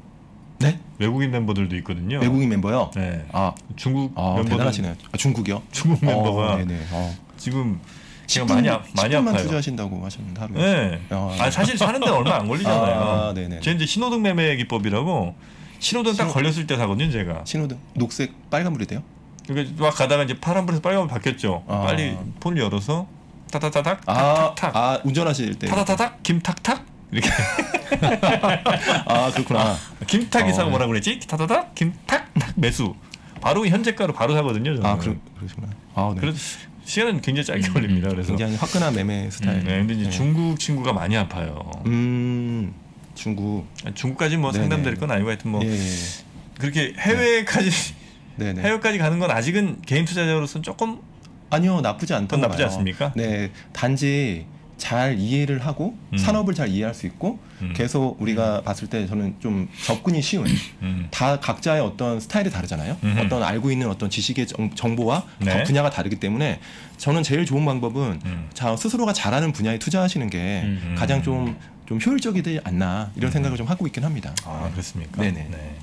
네? 외국인 멤버들도 있거든요. 외국인 멤버요. 네. 아, 중국 아 멤버들 대단하시네요. 아, 중국이요? 중국 멤버가 어, 네네. 어. 지금 제가 10분, 많이 아, 많이 10분만 아파요. 투자하신다고 하셨는데 하루에. 네. 어. 아 사실 사는 데는 얼마 안 걸리잖아요. 아, 네네. 제 이제 신호등 매매 기법이라고 신호등 딱 신호- 걸렸을 때 사거든요, 제가. 신호등 녹색 빨간불이 돼요? 그러니까 막 가다가 이제 파란불에서 빨간불 바뀌었죠. 아. 빨리 폰을 열어서 타타타닥 아, 탁탁탁 아 운전하실 때. 타타타닥 김탁탁 이렇게 아 그렇구나. 김탁 이사가 어. 뭐라 그랬지? 타타닥 김탁탁 매수. 바로 현재가로 바로 사거든요. 저는. 아 그러, 그러시구나. 아 네. 그래서 시간은 굉장히 짧게 걸립니다. 그래서 굉장히 화끈한 매매 스타일. 네, 근데 이제 네. 중국 친구가 많이 아파요. 음 중국. 중국까지 뭐 네네. 상담될 건 아니고 하여튼 뭐 예, 예. 그렇게 해외까지 네네. 해외까지 가는 건 아직은 개인 투자자로서는 조금 아니요 나쁘지 않다고 나쁘지 봐요. 않습니까? 네 단지 잘 이해를 하고 음. 산업을 잘 이해할 수 있고 음. 계속 우리가 봤을 때 저는 좀 접근이 쉬운 음. 다 각자의 어떤 스타일이 다르잖아요. 음흠. 어떤 알고 있는 어떤 지식의 정, 정보와 네. 분야가 다르기 때문에 저는 제일 좋은 방법은 음. 자 스스로가 잘하는 분야에 투자하시는 게 음. 가장 좀, 좀 효율적이지 않나 이런 생각을 좀 하고 있긴 합니다. 아 그렇습니까? 네네. 네.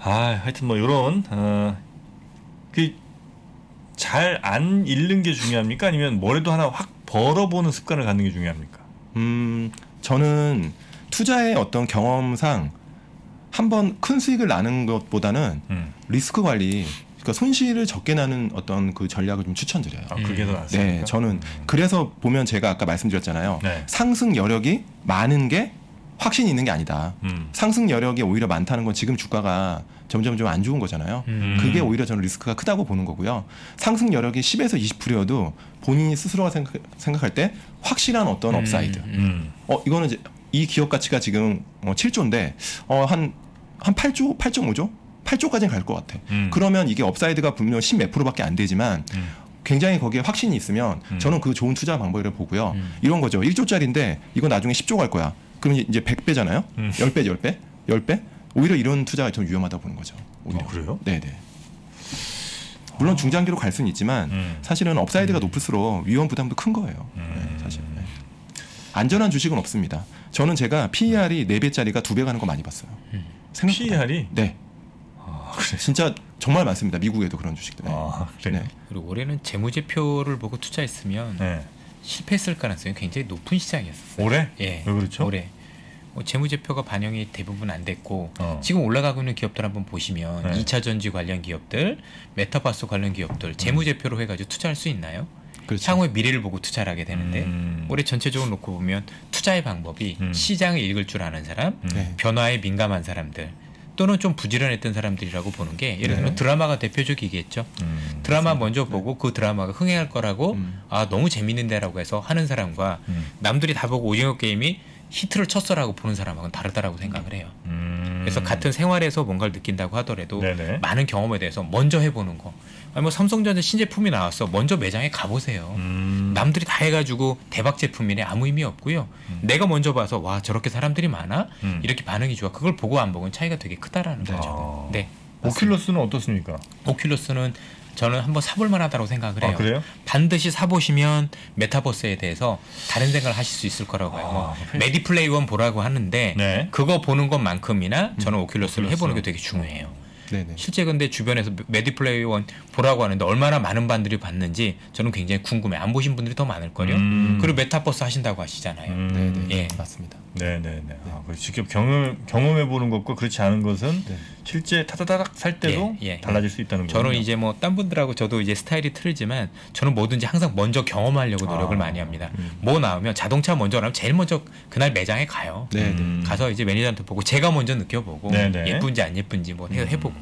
아 하여튼 뭐 이런 어, 그 잘 안 읽는 게 중요합니까? 아니면 뭐라도 하나 확 벌어보는 습관을 갖는 게 중요합니까? 음, 저는 투자의 어떤 경험상 한 번 큰 수익을 나는 것보다는 음. 리스크 관리, 그러니까 손실을 적게 나는 어떤 그 전략을 좀 추천드려요. 아 그게 더 낫습니까? 네, 저는 그래서 보면 제가 아까 말씀드렸잖아요. 네. 상승 여력이 많은 게 확신이 있는 게 아니다. 음. 상승 여력이 오히려 많다는 건 지금 주가가 점점 좀 안 좋은 거잖아요. 음. 그게 오히려 저는 리스크가 크다고 보는 거고요. 상승 여력이 10에서 20%여도 본인이 스스로가 생각, 생각할 때 확실한 어떤 음, upside. 음. 어 이거는 이제 이 기업 가치가 지금 어, 7조인데 어한한 8조, 8.5조, 8조까지는 갈것 같아. 음. 그러면 이게 upside가 분명 10 몇 프로밖에 안 되지만 음. 굉장히 거기에 확신이 있으면 음. 저는 그 좋은 투자 방법이라고 보고요. 음. 이런 거죠. 1조짜리인데 이거 나중에 10조 갈 거야. 그럼 이제 100배잖아요. 음. 10배, 10배, 10배. 오히려 이런 투자가 좀 위험하다 보는 거죠. 오히려. 어, 그래요? 네, 네. 물론 중장기로 갈 수는 있지만 음. 사실은 upside가 높을수록 위험 부담도 큰 거예요. 음. 네, 사실. 네. 안전한 주식은 없습니다. 저는 제가 PER이 4배짜리가 2배 가는 거 많이 봤어요. 생각보다. PER이 네. 아, 그래. 진짜 정말 많습니다. 미국에도 그런 주식들. 네. 아, 그래. 네. 그리고 올해는 재무제표를 보고 투자했으면 네. 실패했을 가능성이 굉장히 높은 시장이었어요. 올해? 예. 왜 그렇죠? 올해 뭐 재무제표가 반영이 대부분 안 됐고 어. 지금 올라가고 있는 기업들 한번 보시면 네. 2차 전지 관련 기업들, 메타버스 관련 기업들 재무제표로 해가지고 투자할 수 있나요? 그렇죠. 향후의 미래를 보고 투자를 하게 되는데 음. 올해 전체적으로 놓고 보면 투자의 방법이 음. 시장을 읽을 줄 아는 사람, 음. 네. 변화에 민감한 사람들 또는 좀 부지런했던 사람들이라고 보는 게 예를 들면 네. 드라마가 대표적이겠죠. 음. 드라마 먼저 보고 그 드라마가 흥행할 거라고 음. 아 너무 재밌는데라고 해서 하는 사람과 음. 남들이 다 보고 오징어 게임이 히트를 쳤어라고 보는 사람하고는 다르다라고 생각을 해요. 음. 그래서 같은 생활에서 뭔가를 느낀다고 하더라도 네네. 많은 경험에 대해서 먼저 해보는 거. 아니 뭐 삼성전자 신제품이 나왔어. 먼저 매장에 가보세요. 음. 남들이 다 해가지고 대박 제품이네 아무 의미 없고요. 내가 먼저 봐서 와 저렇게 사람들이 많아 음. 이렇게 반응이 좋아. 그걸 보고 안 보고는 차이가 되게 크다라는 거죠. 아. 네. 오큘러스는 어떻습니까? 오큘러스는 저는 한번 사볼 만하다고 생각을 해요. 아, 그래요? 반드시 사보시면 메타버스에 대해서 다른 생각을 하실 수 있을 거라고 해요. 뭐 아, 메디플레이 원 보라고 하는데 네. 그거 보는 것만큼이나 저는 오큘러스를 오큘러스. 해보는 게 되게 중요해요. 네네. 실제 근데 주변에서 레디 플레이어 원 보라고 하는데 얼마나 많은 분들이 봤는지 저는 굉장히 궁금해. 안 보신 분들이 더 많을 거요. 음. 그리고 메타버스 하신다고 하시잖아요. 음. 네네. 예. 맞습니다. 네네네. 아, 그 직접 경험 경험해 보는 것과 그렇지 않은 것은 네. 실제 타다다닥 살 때도 예, 예. 달라질 수 있다는 거죠. 저는 이제 뭐 딴 분들하고 저도 이제 스타일이 틀리지만 저는 뭐든지 항상 먼저 경험하려고 노력을 아, 많이 합니다. 뭐 나오면 자동차 먼저 나오면 제일 먼저 그날 매장에 가요. 네네. 음. 가서 이제 매니저한테 보고 제가 먼저 느껴보고 네네. 예쁜지 안 예쁜지 뭐 해- 해보고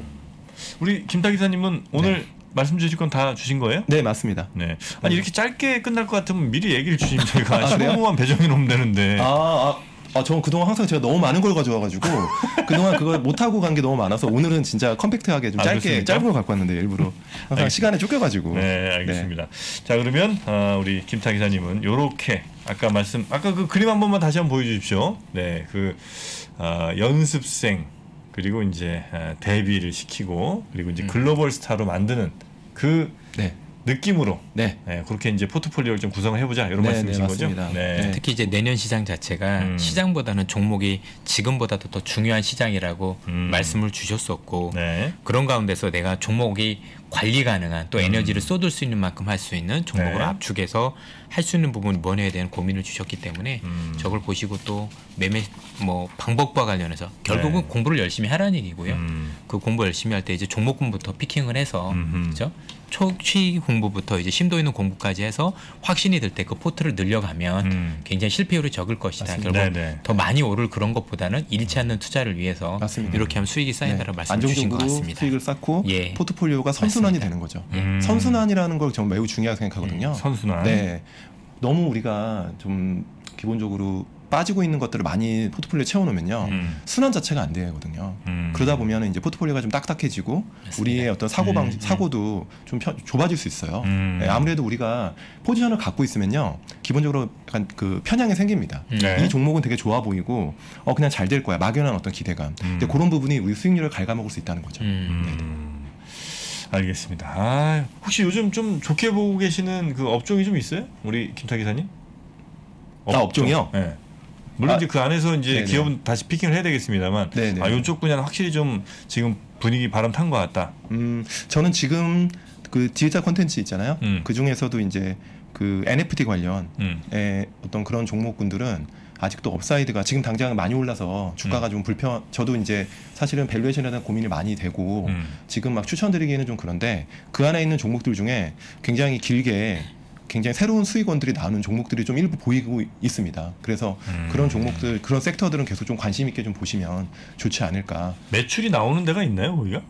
우리 김타 기사님은 오늘 말씀 주실 건 다 주신 거예요? 네 맞습니다. 네. 아니 이렇게 짧게 끝날 것 같으면 미리 얘기를 주시면 저희가 아, 그래요? 15분만 배정해 놓으면 되는데. 아, 아, 아, 저는 그동안 항상 제가 너무 많은 걸 가져와가지고 그동안 그걸 못 하고 간 게 너무 많아서 오늘은 진짜 컴팩트하게 좀 아, 짧게 그렇습니까? 짧은 걸 갖고 왔는데 일부러 항상 알겠습니다. 시간에 쫓겨가지고. 네, 알겠습니다. 자, 그러면 어, 우리 김타 기사님은 요렇게 아까 말씀 아까 그 그림 한 번만 다시 한번 보여 주십시오. 네. 그 어, 연습생 그리고 이제 어, 데뷔를 시키고 그리고 이제 글로벌 스타로 만드는 그 네. 느낌으로 네. 네, 그렇게 이제 포트폴리오를 좀 구성을 해보자 이런 네, 말씀이신 네, 거죠? 맞습니다. 네. 네. 특히 이제 내년 시장 자체가 음. 시장보다는 종목이 지금보다도 더 중요한 시장이라고 음. 말씀을 주셨었고 네. 그런 가운데서 내가 종목이 관리 가능한 또 에너지를 쏟을 수 있는 만큼 할 수 있는 종목을 음. 네. 압축해서 할 수 있는 부분이 뭐냐에 대한 고민을 주셨기 때문에 음. 저걸 보시고 또 매매 뭐 방법과 관련해서 결국은 네. 공부를 열심히 하라는 얘기고요. 음. 그 공부 열심히 할 때 이제 종목군부터 피킹을 해서. 그죠? 초취 공부부터 이제 심도 있는 공부까지 해서 확신이 들 때 그 포트를 늘려가면 음. 굉장히 실패율이 적을 것이다. 맞습니다. 결국 네네. 더 많이 오를 그런 것보다는 잃지 않는 투자를 위해서 맞습니다. 이렇게 하면 수익이 쌓인다라고 말씀 주신 것 네. 같습니다. 수익을 쌓고 예. 포트폴리오가 선순환이 맞습니다. 되는 거죠. 음. 선순환이라는 걸 저는 매우 중요하게 생각하거든요. 선순환. 네. 너무 우리가 좀 기본적으로 빠지고 있는 것들을 많이 포트폴리오에 채워놓으면요 음. 순환 자체가 안 되거든요. 음. 그러다 보면 이제 포트폴리오가 좀 딱딱해지고 우리의 어떤 사고 방 음, 음. 사고도 좀 편- 좁아질 수 있어요. 음. 네, 아무래도 우리가 포지션을 갖고 있으면요 기본적으로 약간 그 편향이 생깁니다. 음. 네. 이 종목은 되게 좋아 보이고 어 그냥 잘 될 거야 막연한 어떤 기대감. 근데 그런 부분이 우리 수익률을 갉아먹을 수 있다는 거죠. 음. 음. 알겠습니다. 아, 혹시 요즘 좀 좋게 보고 계시는 그 업종이 좀 있어요? 우리 김탁 이사님? 아, 업종이요? 네. 물론 아, 이제 그 안에서 이제 네네. 기업은 다시 picking을 해야 되겠습니다만, 네네. 아, 이쪽 분야는 확실히 좀 지금 분위기 바람 탄 것 같다. 음, 저는 지금 그 디지털 콘텐츠 있잖아요. 음. 그 중에서도 이제 그 NFT 관련 음. 의 어떤 그런 종목군들은 아직도 upside가 지금 당장 많이 올라서 주가가 좀 불편. 저도 이제 사실은 valuation에 대한 고민이 많이 되고 음. 지금 막 추천드리기는 좀 그런데 그 안에 있는 종목들 중에 굉장히 길게 굉장히 새로운 수익원들이 나오는 종목들이 좀 일부 보이고 있습니다. 그래서 음. 그런 종목들, 그런 섹터들은 계속 좀 관심 있게 좀 보시면 좋지 않을까. 매출이 나오는 데가 있나요, 거기가?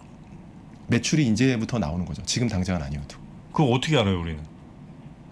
매출이 이제부터 나오는 거죠. 지금 당장은 아니어도. 그거 어떻게 알아요, 우리는?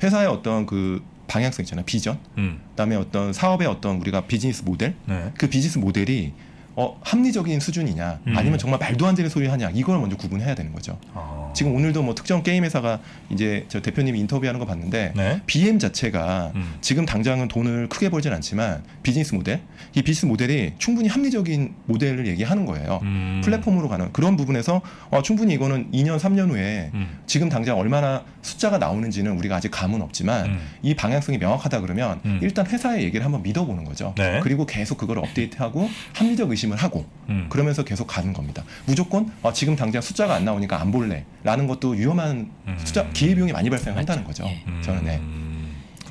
회사의 어떤 그 방향성 있잖아요. 비전. 음. 그다음에 어떤 사업의 어떤 우리가 비즈니스 모델. 네. 그 비즈니스 모델이 어, 합리적인 수준이냐 음. 아니면 정말 말도 안 되는 소리 하냐 이걸 먼저 구분해야 되는 거죠. 아. 지금 오늘도 뭐 특정 게임 회사가 이제 저 대표님이 인터뷰하는 거 봤는데 네. BM 자체가 음. 지금 당장은 돈을 크게 벌진 않지만 비즈니스 모델 이 비즈니스 모델이 충분히 합리적인 모델을 얘기하는 거예요. 음. 플랫폼으로 가는 그런 부분에서 어, 충분히 이거는 2년 3년 후에 음. 지금 당장 얼마나 숫자가 나오는지는 우리가 아직 감은 없지만 음. 이 방향성이 명확하다 그러면 음. 일단 회사의 얘기를 한번 믿어보는 거죠. 네. 그리고 계속 그걸 업데이트하고 합리적 의심을 하고 음. 그러면서 계속 가는 겁니다. 무조건 아, 지금 당장 숫자가 안 나오니까 안 볼래 라는 것도 위험한 음. 숫자 기회비용이 많이 발생한다는 거죠. 예. 음. 저는 네.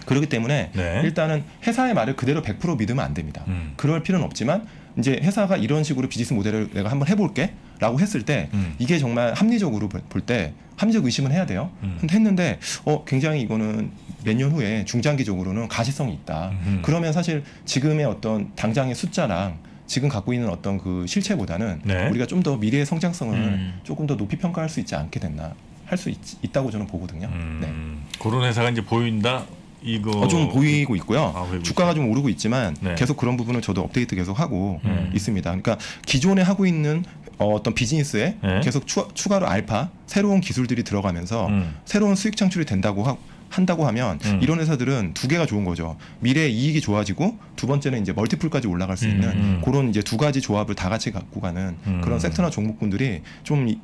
그렇기 때문에 네. 일단은 회사의 말을 그대로 100% 믿으면 안 됩니다. 음. 그럴 필요는 없지만 이제 회사가 이런 식으로 비즈니스 모델을 내가 한번 해볼게 라고 했을 때 음. 이게 정말 합리적으로 볼 때 합리적 의심을 해야 돼요. 음. 근데 했는데 어 굉장히 이거는 몇 년 후에 중장기적으로는 가시성이 있다. 음. 그러면 사실 지금의 어떤 당장의 숫자랑 지금 갖고 있는 어떤 그 실체보다는 네. 우리가 좀 더 미래의 성장성을 음. 조금 더 높이 평가할 수 있지 않게 됐나 할 수 있다고 저는 보거든요. 네. 음. 그런 회사가 이제 보인다. 이거 어, 좀 보이고 있고요. 아, 주가가 좀 오르고 있지만 네. 계속 그런 부분을 저도 업데이트 계속 하고 음. 있습니다. 그러니까 기존에 하고 있는 어, 어떤 비즈니스에 네. 계속 추, 추가로 알파 새로운 기술들이 들어가면서 음. 새로운 수익 창출이 된다고 하, 한다고 하면 음. 이런 회사들은 두 개가 좋은 거죠. 미래 이익이 좋아지고 두 번째는 이제 멀티플까지 올라갈 수 있는 음. 그런 이제 두 가지 조합을 다 같이 갖고 가는 음. 그런 섹터나 종목군들이 좀 이-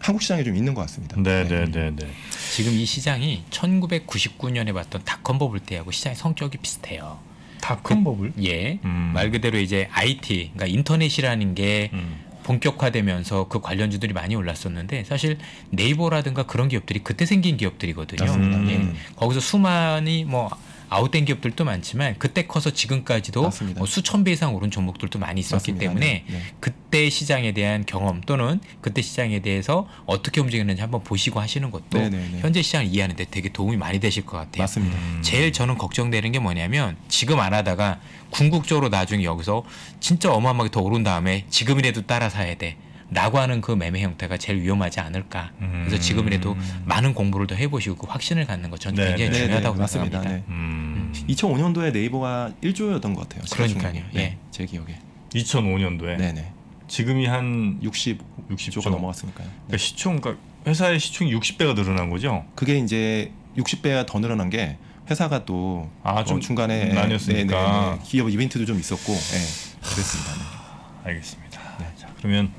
한국 시장에 좀 있는 것 같습니다. 네, 네, 네, 네. 지금 이 시장이 1999년에 봤던 닷컴 버블 때하고 시장의 성격이 비슷해요. 닷컴 버블. 예. 음. 말 그대로 이제 IT, 그러니까 인터넷이라는 게 음. 본격화되면서 그 관련주들이 많이 올랐었는데 사실 네이버라든가 그런 기업들이 그때 생긴 기업들이거든요. 맞습니다. 예. 음. 거기서 수많이 뭐 아웃된 기업들도 많지만 그때 커서 지금까지도 맞습니다. 뭐 수천 배 이상 오른 종목들도 많이 있었기 맞습니다. 때문에 네, 네. 그때 시장에 대한 경험 또는 그때 시장에 대해서 어떻게 움직이는지 한번 보시고 하시는 것도 네, 네, 네. 현재 시장을 이해하는데 되게 도움이 많이 되실 것 같아요. 맞습니다. 음. 제일 저는 걱정되는 게 뭐냐면 지금 안 하다가 궁극적으로 나중에 여기서 진짜 어마어마하게 더 오른 다음에 지금이라도 따라 사야 돼. 라고 하는 그 매매 형태가 제일 위험하지 않을까. 그래서 음. 지금이라도 많은 공부를 더 해보시고 그 확신을 갖는 것 저는 네, 굉장히 네, 중요하다고 네, 맞습니다. 생각합니다. 네. 음. 2005년도에 네이버가 1조였던 것 같아요. 그러니까요. 예. 네, 제 기억에. 2005년도에 네네. 지금이 한 60, 60조. 60조가 넘어갔으니까요. 그러니까 시총 그러니까 회사의 시총이 60배가 늘어난 거죠. 그게 이제 60배가 더 늘어난 게 회사가 또 아, 좀 어, 중간에 나뉘었으니까. 네, 네, 네. 기업 이벤트도 좀 있었고 예, 그랬습니다. 네. 알겠습니다. 자, 그러면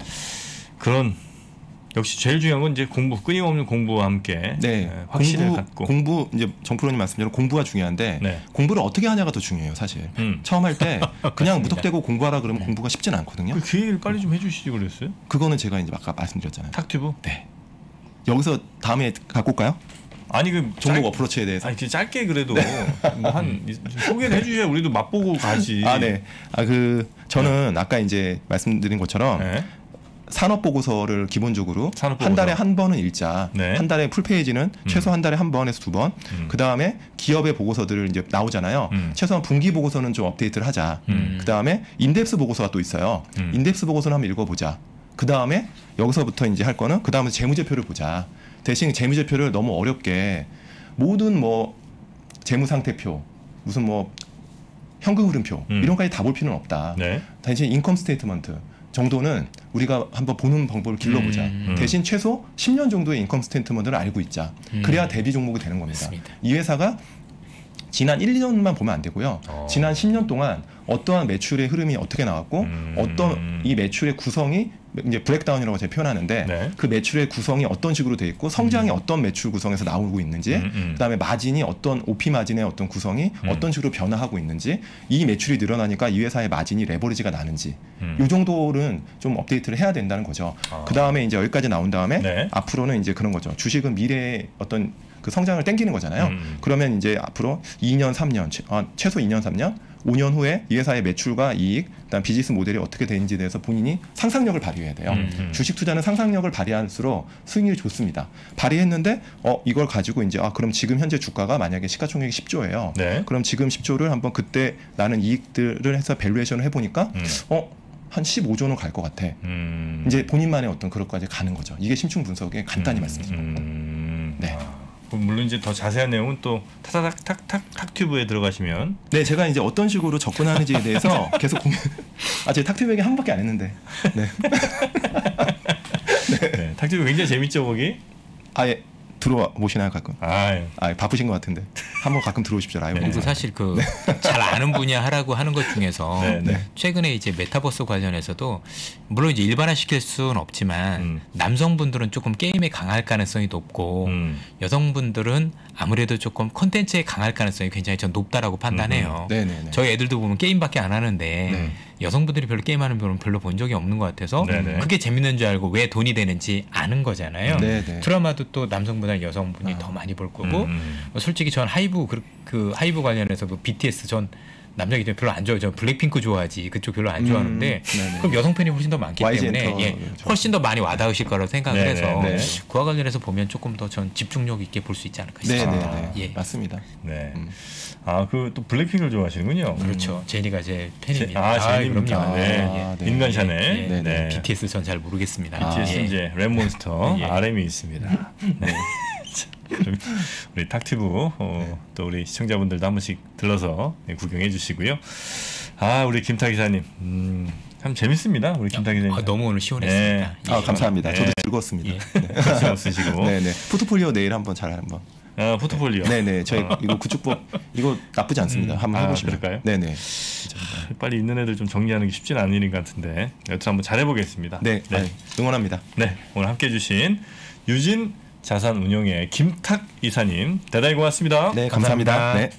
그런 역시 제일 중요한 건 이제 공부 끊임없는 공부와 함께 네, 예, 확신을 공부, 갖고 공부 이제 정프로님 말씀대로 공부가 중요한데 네. 공부를 어떻게 하냐가 더 중요해요, 사실. 음. 처음 할 때 그냥 무턱대고 공부하라 그러면 공부가 쉽진 않거든요. 그 기회를 빨리 좀 해주시지 그랬어요? 그거는 제가 이제 아까 말씀드렸잖아요. 탁튜브? 네. 여기서 다음에 갖고 올까요? 아니 그 종목 짧- approach에 대해서. 아니 그 짧게 그래도 뭐한 소개를 해주셔야 우리도 맛보고 가지. 아, 네. 아, 그 저는 아까 이제 말씀드린 것처럼 네. 산업 보고서를 기본적으로 산업 한 달에 보고서. 한 번은 읽자. 네. 한 달에 full page는 최소 한 달에 한 번에서 두 번. 음. 그 다음에 기업의 보고서들을 이제 나오잖아요. 음. 최소한 분기 보고서는 좀 업데이트를 하자. 음. 그 다음에 인덱스 보고서가 또 있어요. 음. 인덱스 보고서는 한번 읽어보자. 그 다음에 여기서부터 이제 할 거는 그 다음에 재무제표를 보자. 대신 재무제표를 너무 어렵게 모든 뭐 재무상태표 무슨 뭐 현금 흐름표 음. 이런 까지 다 볼 필요는 없다. 네. 대신 income statement 정도는 우리가 한번 보는 방법을 길러보자. 음. 대신 최소 10년 정도의 income statement를 알고 있자. 음. 그래야 대비 종목이 되는 겁니다. 맞습니다. 이 회사가 지난 1, 2년만 보면 안 되고요. 어. 지난 10년 동안 어떠한 매출의 흐름이 어떻게 나왔고 음. 어떤 이 매출의 구성이 이제 breakdown이라고 제가 표현하는데 네. 그 매출의 구성이 어떤 식으로 돼 있고 성장이 어떤 매출 구성에서 나오고 있는지 음, 음. 그다음에 마진이 어떤 OP 마진의 어떤 구성이 음. 어떤 식으로 변화하고 있는지 이 매출이 늘어나니까 이 회사의 마진이 레버리지가 나는지 음. 이 정도는 좀 업데이트를 해야 된다는 거죠. 아. 그 다음에 이제 여기까지 나온 다음에 네. 앞으로는 이제 그런 거죠. 주식은 미래의 어떤 그 성장을 땡기는 거잖아요. 음. 그러면 이제 앞으로 2년, 3년, 최, 아, 최소 2년, 3년, 5년 후에 이 회사의 매출과 이익, 그다음 비즈니스 모델이 어떻게 되는지에 대해서 본인이 상상력을 발휘해야 돼요. 음, 음. 주식 투자는 상상력을 발휘할수록 수익률이 좋습니다. 발휘했는데 어 이걸 가지고 이제 아 그럼 지금 현재 주가가 만약에 시가총액이 10조예요. 네. 그럼 지금 10조를 한번 그때 나는 이익들을 해서 valuation을 해보니까 음. 어한 15조는 갈 것 같아. 음. 이제 본인만의 어떤 그것까지 가는 거죠. 이게 심층 분석의 간단히 음, 말씀드립니다. 음. 네. 아, 그럼 물론 이제 더 자세한 내용은 또 타타닥 탁탁 탁튜브에 들어가시면 네, 제가 이제 어떤 식으로 접근하는지에 대해서 계속 고민. 아, 제 탁튜브에게 한 번밖에 안 했는데. 네. 네. 탁튜브 굉장히 재밌죠 거기. 아예 들어와 보시나요 가끔? 아, 아 바쁘신 것 같은데 한번 가끔 들어오십시오 라이브. 네. 그리고 사실 그 잘 아는 분야 하라고 하는 것 중에서 네, 네. 최근에 이제 메타버스 관련해서도 물론 이제 일반화시킬 수는 없지만 음. 남성분들은 조금 게임에 강할 가능성이 높고 음. 여성분들은 아무래도 조금 콘텐츠에 강할 가능성이 굉장히 전 높다라고 판단해요. 네, 네, 네. 저희 애들도 보면 게임밖에 안 하는데 네. 여성분들이 별로 게임하는 분은 별로 본 적이 없는 것 같아서 네네. 그게 재밌는 줄 알고 왜 돈이 되는지 아는 거잖아요. 네, 네. 드라마도 또 남성보다 여성분이 아. 더 많이 볼 거고 음, 음. 뭐 솔직히 전 하이브 그, 그 하이브 관련해서 그 BTS 전 남자 기준 별로 안 좋아요. 전 블랙핑크 좋아하지 그쪽 별로 안 음, 좋아하는데 네네. 그럼 여성 팬이 훨씬 더 많기 때문에 예. 훨씬 더 많이 와닿으실 거라고 생각을 네네, 해서 네. 그와 관련해서 보면 조금 더 전 집중력 있게 볼 수 있지 않을까 네, 싶습니다. 네, 네. 예. 맞습니다. 네. 음. 아그 또 블랙핑크를 좋아하시는군요. 그렇죠. 제니가 제 팬입니다. 아, 제니입니까? 그럼요. 네. 아, 네. 인간 예, 샤넬. 예. 네. 네. BTS 전 잘 모르겠습니다. BTS 예. 이제 랩몬스터 예. RM이 있습니다. 네. 우리 탁튜브 어, 또 우리 시청자분들도 한 번씩 들러서 네, 구경해 주시고요. 아 우리 김탁 이사님, 음, 참 재밌습니다. 우리 김탁 이사님. 아, 너무 오늘 시원했습니다. 네. 아 감사합니다. 네. 저도 즐거웠습니다. 예. 신경 쓰시고. 네, 네. 포트폴리오 내일 한번 잘 한번. 아, 포트폴리오. 네, 네. 저희 어. 이거 구축법 이거 나쁘지 않습니다. 음. 한번 아, 해보시면. 그럴까요? 네, 네. 빨리 있는 애들 좀 정리하는 게 쉽지는 않은 일인 것 같은데 여튼 한번 잘 해보겠습니다. 네, 네. 네. 응원합니다. 네, 오늘 함께 해 주신 유진 자산 운용의 김탁 이사님 대단히 고맙습니다. 네, 감사합니다. 감사합니다. 네.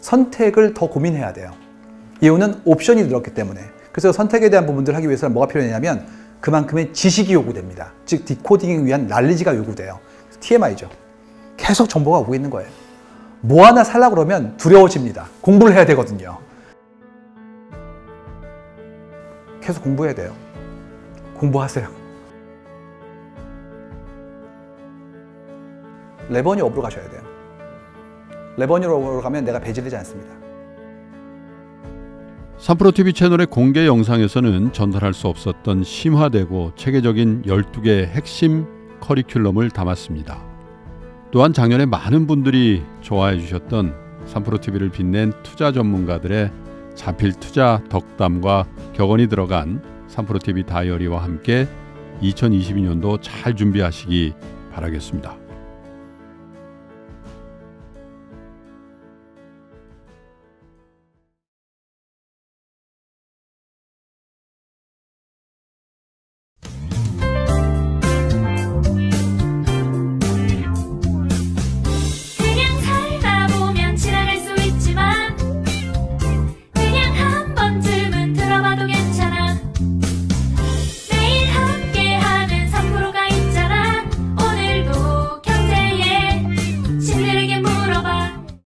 선택을 더 고민해야 돼요. 이유는 옵션이 늘었기 때문에. 그래서 선택에 대한 부분들을 하기 위해서는 뭐가 필요하냐면 그만큼의 지식이 요구됩니다. 즉 디코딩을 위한 난리지가 요구돼요. TMI죠. 계속 정보가 오고 있는 거예요. 뭐 하나 살라 그러면 두려워집니다. 공부를 해야 되거든요. 계속 공부해야 돼요. 공부하세요. 레버니 업으로 가셔야 돼요. 레버니 업으로 가면 내가 배제되지 않습니다. 3프로TV 채널의 공개 영상에서는 전달할 수 없었던 심화되고 체계적인 12개의 핵심 커리큘럼을 담았습니다. 또한 작년에 많은 분들이 좋아해 주셨던 3프로TV를 빛낸 투자 전문가들의 자필 투자 덕담과 격언이 들어간 3프로TV 다이어리와 함께 2022년도 잘 준비하시기 바라겠습니다.